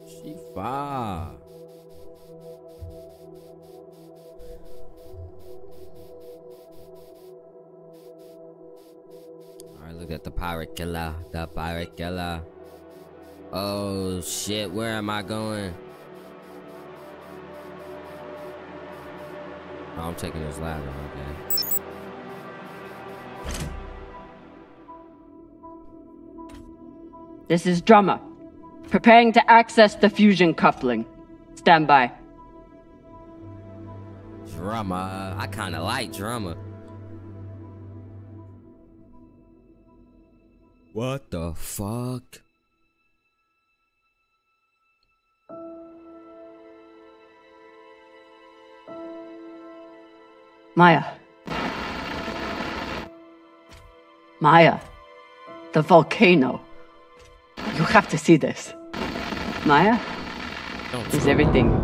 She fine. Look at the pirate killer. The pirate killer. Oh shit, where am I going? Oh, I'm taking this ladder, okay. This is Drummer. Preparing to access the fusion coupling. Stand by. Drummer. I kinda like drummer. What the fuck? Maya. Maya. The volcano. You have to see this. Maya? Is everything.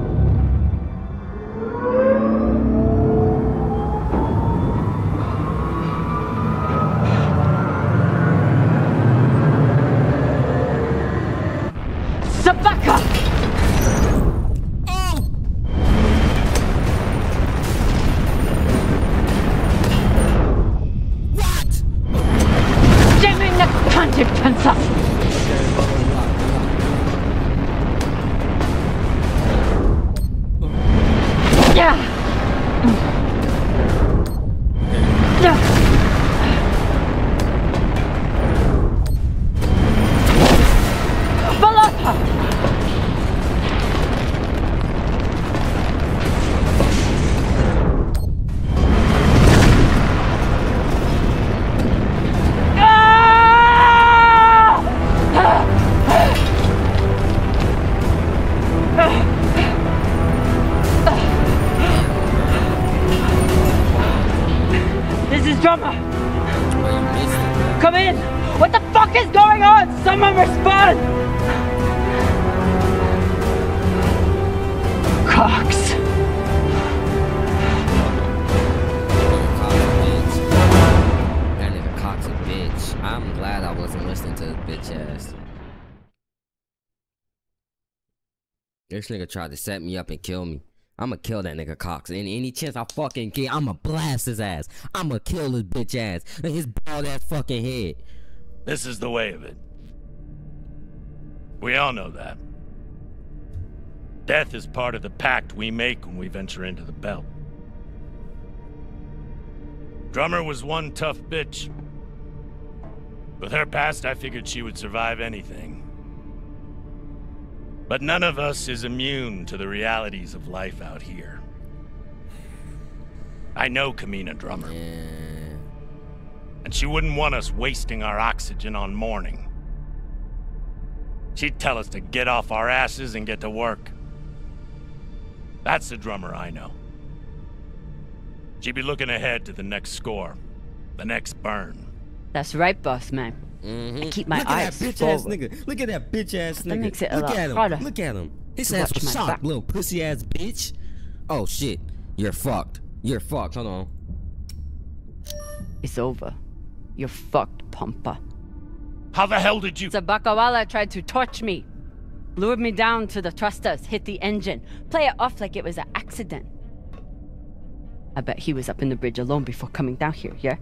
This nigga tried to set me up and kill me. I'ma kill that nigga Cox. Any any chance I fucking get, I'ma blast his ass. I'ma kill his bitch ass and his bald ass fucking head. This is the way of it. We all know that. Death is part of the pact we make when we venture into the belt. Drummer was one tough bitch. With her past, I figured she would survive anything. But none of us is immune to the realities of life out here. I know Camina Drummer. And she wouldn't want us wasting our oxygen on mourning. She'd tell us to get off our asses and get to work. That's the drummer I know. She'd be looking ahead to the next score, the next burn. That's right, boss man. I keep my Look eyes at that bitch forward. ass nigga. Look at that bitch ass nigga. That makes it a Look lot at him. harder Look at him. His ass was my shocked, little pussy ass bitch. Oh shit. You're fucked. You're fucked. Hold on. It's over. You're fucked, Pampa. How the hell did you? Sabakawala tried to torch me. Lured me down to the thrusters, hit the engine, play it off like it was an accident. I bet he was up in the bridge alone before coming down here, yeah?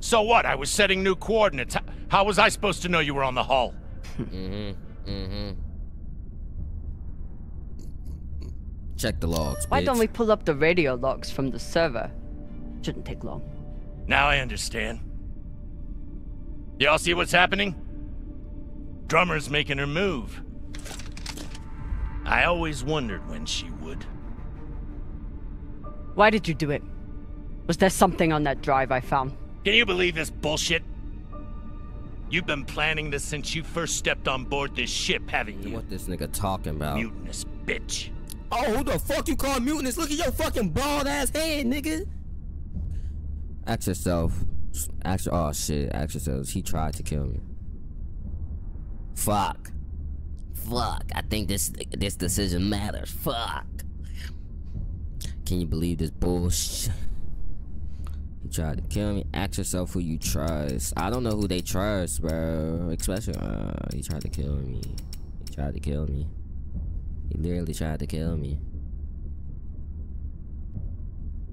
So what? I was setting new coordinates. How, how was I supposed to know you were on the hull? (laughs) mm-hmm. Mm-hmm. Check the logs, Why bitch. don't we pull up the radio logs from the server? Shouldn't take long. Now I understand. Y'all see what's happening? Drummer's making her move. I always wondered when she would. Why did you do it? Was there something on that drive I found? Can you believe this bullshit? You've been planning this since you first stepped on board this ship, haven't you? What this nigga talking about? Mutinous bitch. Oh, who the fuck you call mutinous? Look at your fucking bald ass head, nigga. Ask yourself. Ask oh shit. Ask yourselves. He tried to kill me. Fuck. Fuck. I think this this decision matters. Fuck. Can you believe this bullshit? He tried to kill me. Ask yourself who you trust. I don't know who they trust, bro. Especially, uh, he tried to kill me. He tried to kill me. He literally tried to kill me.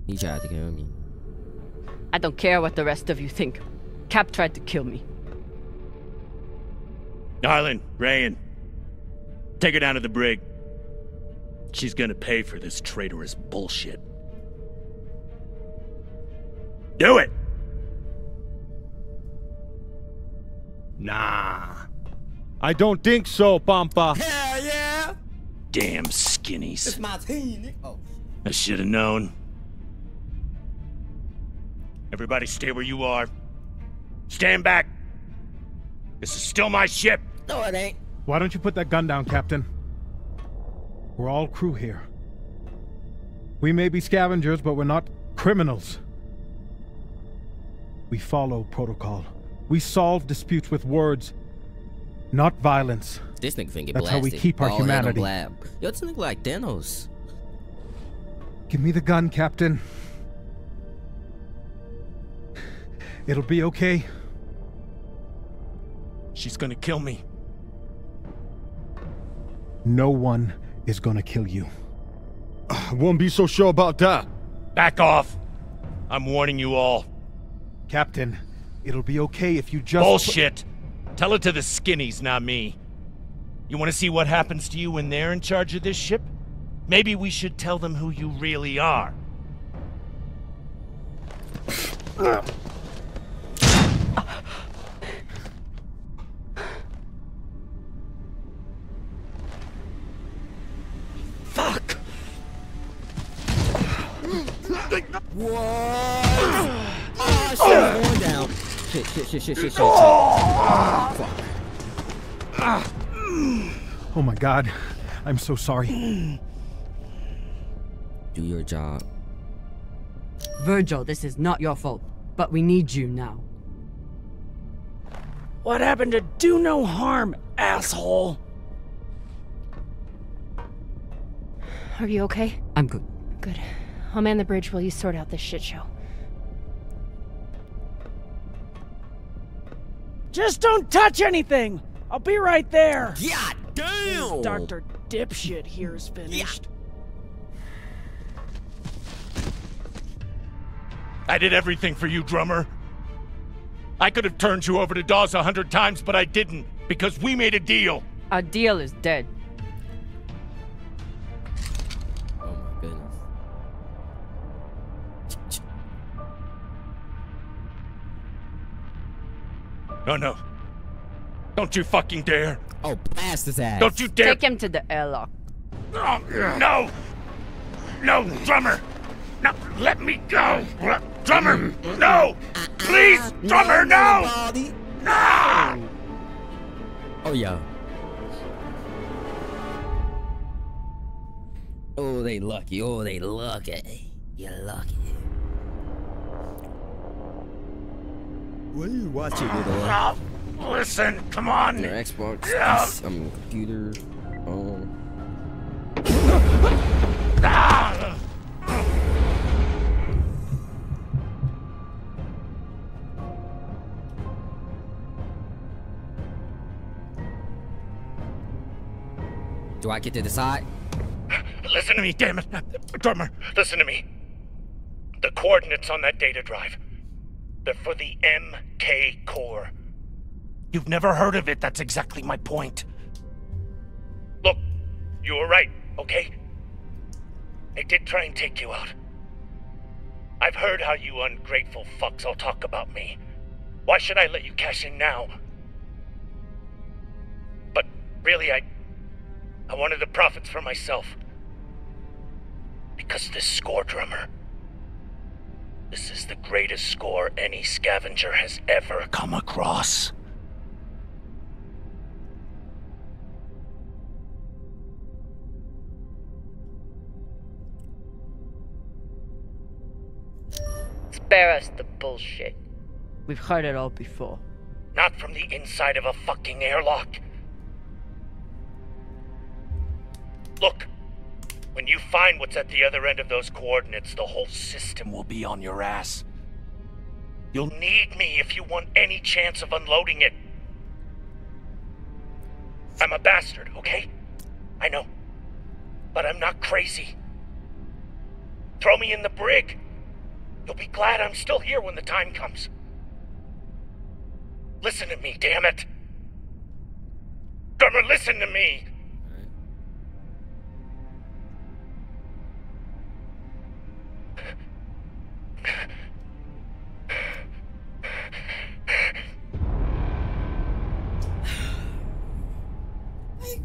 He tried to kill me. I don't care what the rest of you think. Cap tried to kill me. Darlin, Rayan, take her down to the brig. She's gonna pay for this traitorous bullshit. Do it! Nah. I don't think so, Pampa. Hell yeah! Damn skinnies. It's my team, nigga. Oh. I should have known. Everybody stay where you are. Stand back. This is still my ship. No, it ain't. Why don't you put that gun down, Captain? We're all crew here. We may be scavengers, but we're not criminals. We follow protocol. We solve disputes with words, not violence. This nigga finna get That's how we keep our Bald humanity. blab. Yo, this nigga like Thanos. Give me the gun, Captain. It'll be okay. She's gonna kill me. No one is gonna kill you. I won't be so sure about that. Back off. I'm warning you all. Captain, it'll be okay if you just. Bullshit. Tell it to the skinnies, not me. You want to see what happens to you when they're in charge of this ship? Maybe we should tell them who you really are. Fuck! What? Shit, shit, shit, shit, shit, shit. Oh! shit. Fuck. Oh my god. I'm so sorry. Do your job. Virgil, this is not your fault, but we need you now. What happened to do no harm, asshole? Are you okay? I'm good. Good. I'll man the bridge while you sort out this shit show. Just don't touch anything! I'll be right there! God damn! Dr. dipshit here's finished. I did everything for you, drummer. I could have turned you over to Dawes a hundred times, but I didn't, because we made a deal. Our deal is dead. No, no. Don't you fucking dare. Oh, blast his ass. Don't you dare. Take him to the airlock. Oh, no! No, drummer! No, let me go! Drummer, no! Please, drummer, no! No! Oh yeah. Oh, they lucky. Oh, they lucky. You're lucky. What are you watching, little? Oh, listen, come on! Your Xbox, Yeah. um, computer, um. Ah! Do I get to decide? Listen to me, damn it. Drummer, listen to me. The coordinates on that data drive. They're for the MK Corps. You've never heard of it, that's exactly my point. Look, you were right, okay? They did try and take you out. I've heard how you ungrateful fucks all talk about me. Why should I let you cash in now? But really, I. I wanted the profits for myself. Because this score drummer. This is the greatest score any scavenger has ever come across. Spare us the bullshit. We've heard it all before. Not from the inside of a fucking airlock. Look, when you find what's at the other end of those coordinates, the whole system will be on your ass. You'll need me if you want any chance of unloading it. I'm a bastard, okay? I know. But I'm not crazy. Throw me in the brig. You'll be glad I'm still here when the time comes. Listen to me, damn it. Drummer, listen to me.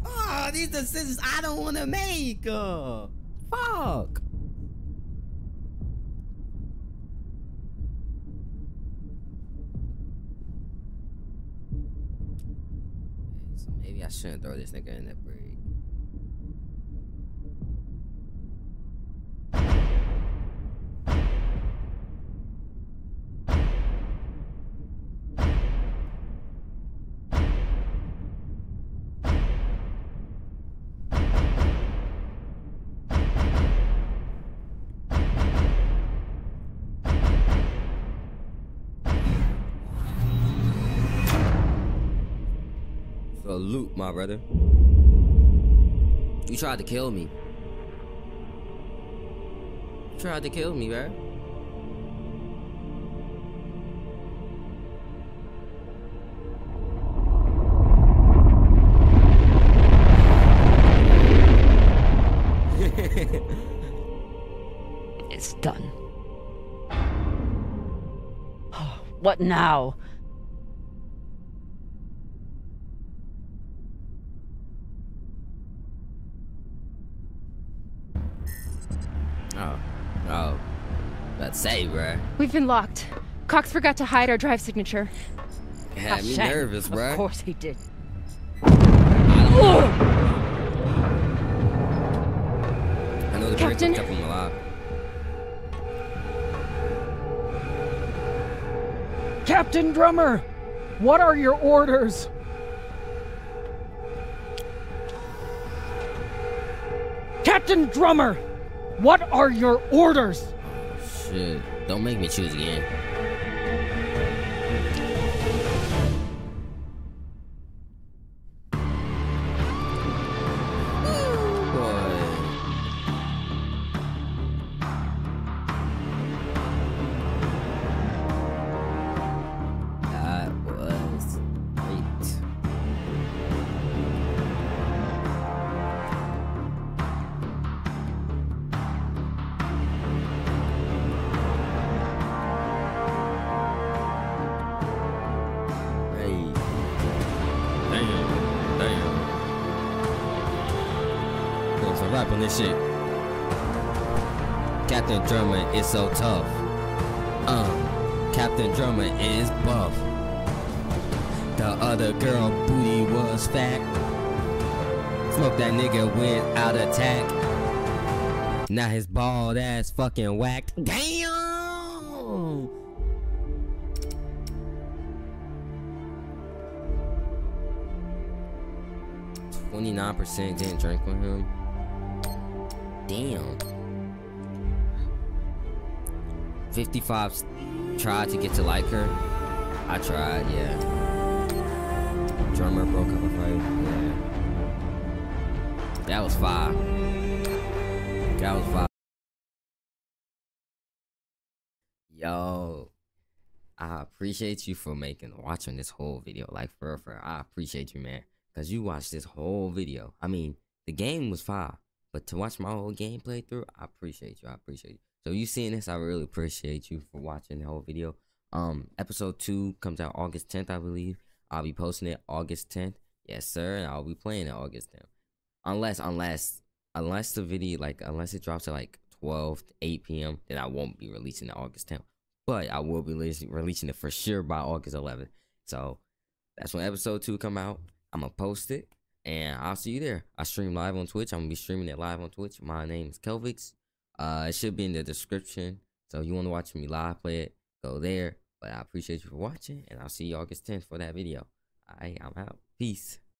Oh, these decisions I don't want to make. Uh, fuck. So maybe I shouldn't throw this nigga in that brig. Salute, my brother. You tried to kill me. You tried to kill me, bro. (laughs) It's done. (sighs) What now? Say, bruh. We've been locked. Cox forgot to hide our drive signature. It had me Shame. nervous, bruh. Of course he did. I know the Captain? Captain? kept him alive. Captain Drummer, what are your orders? Captain Drummer, what are your orders? Shit. Don't make me choose again. So tough. Uh, Captain Drummer is buff. The other girl booty was fat. Smoke that nigga without attack. Now his bald ass fucking whacked. Damn! Twenty-nine percent didn't drink with him. Damn. 55 tried to get to like her. I tried, yeah. Drummer broke up a fight. Yeah. That was five. That was five. Yo, I appreciate you for making watching this whole video. Like for for I appreciate you, man. Cause you watched this whole video. I mean, the game was fire, but to watch my whole gameplay through, I appreciate you. I appreciate you. So you seeing this, I really appreciate you for watching the whole video. Um, episode two comes out August 10th, I believe. I'll be posting it August 10th. Yes, sir. And I'll be playing it August 10th. Unless, unless, unless the video, like, unless it drops at like 12 to 8 p.m., then I won't be releasing it August 10th. But I will be releasing, releasing it for sure by August 11th. So that's when episode two come out. I'm gonna post it, and I'll see you there. I stream live on Twitch. I'm gonna be streaming it live on Twitch. My name is Kelvzx. Uh, it should be in the description. So if you want to watch me live play it, go there. But I appreciate you for watching, and I'll see you August 10th for that video. Alright, I'm out. Peace.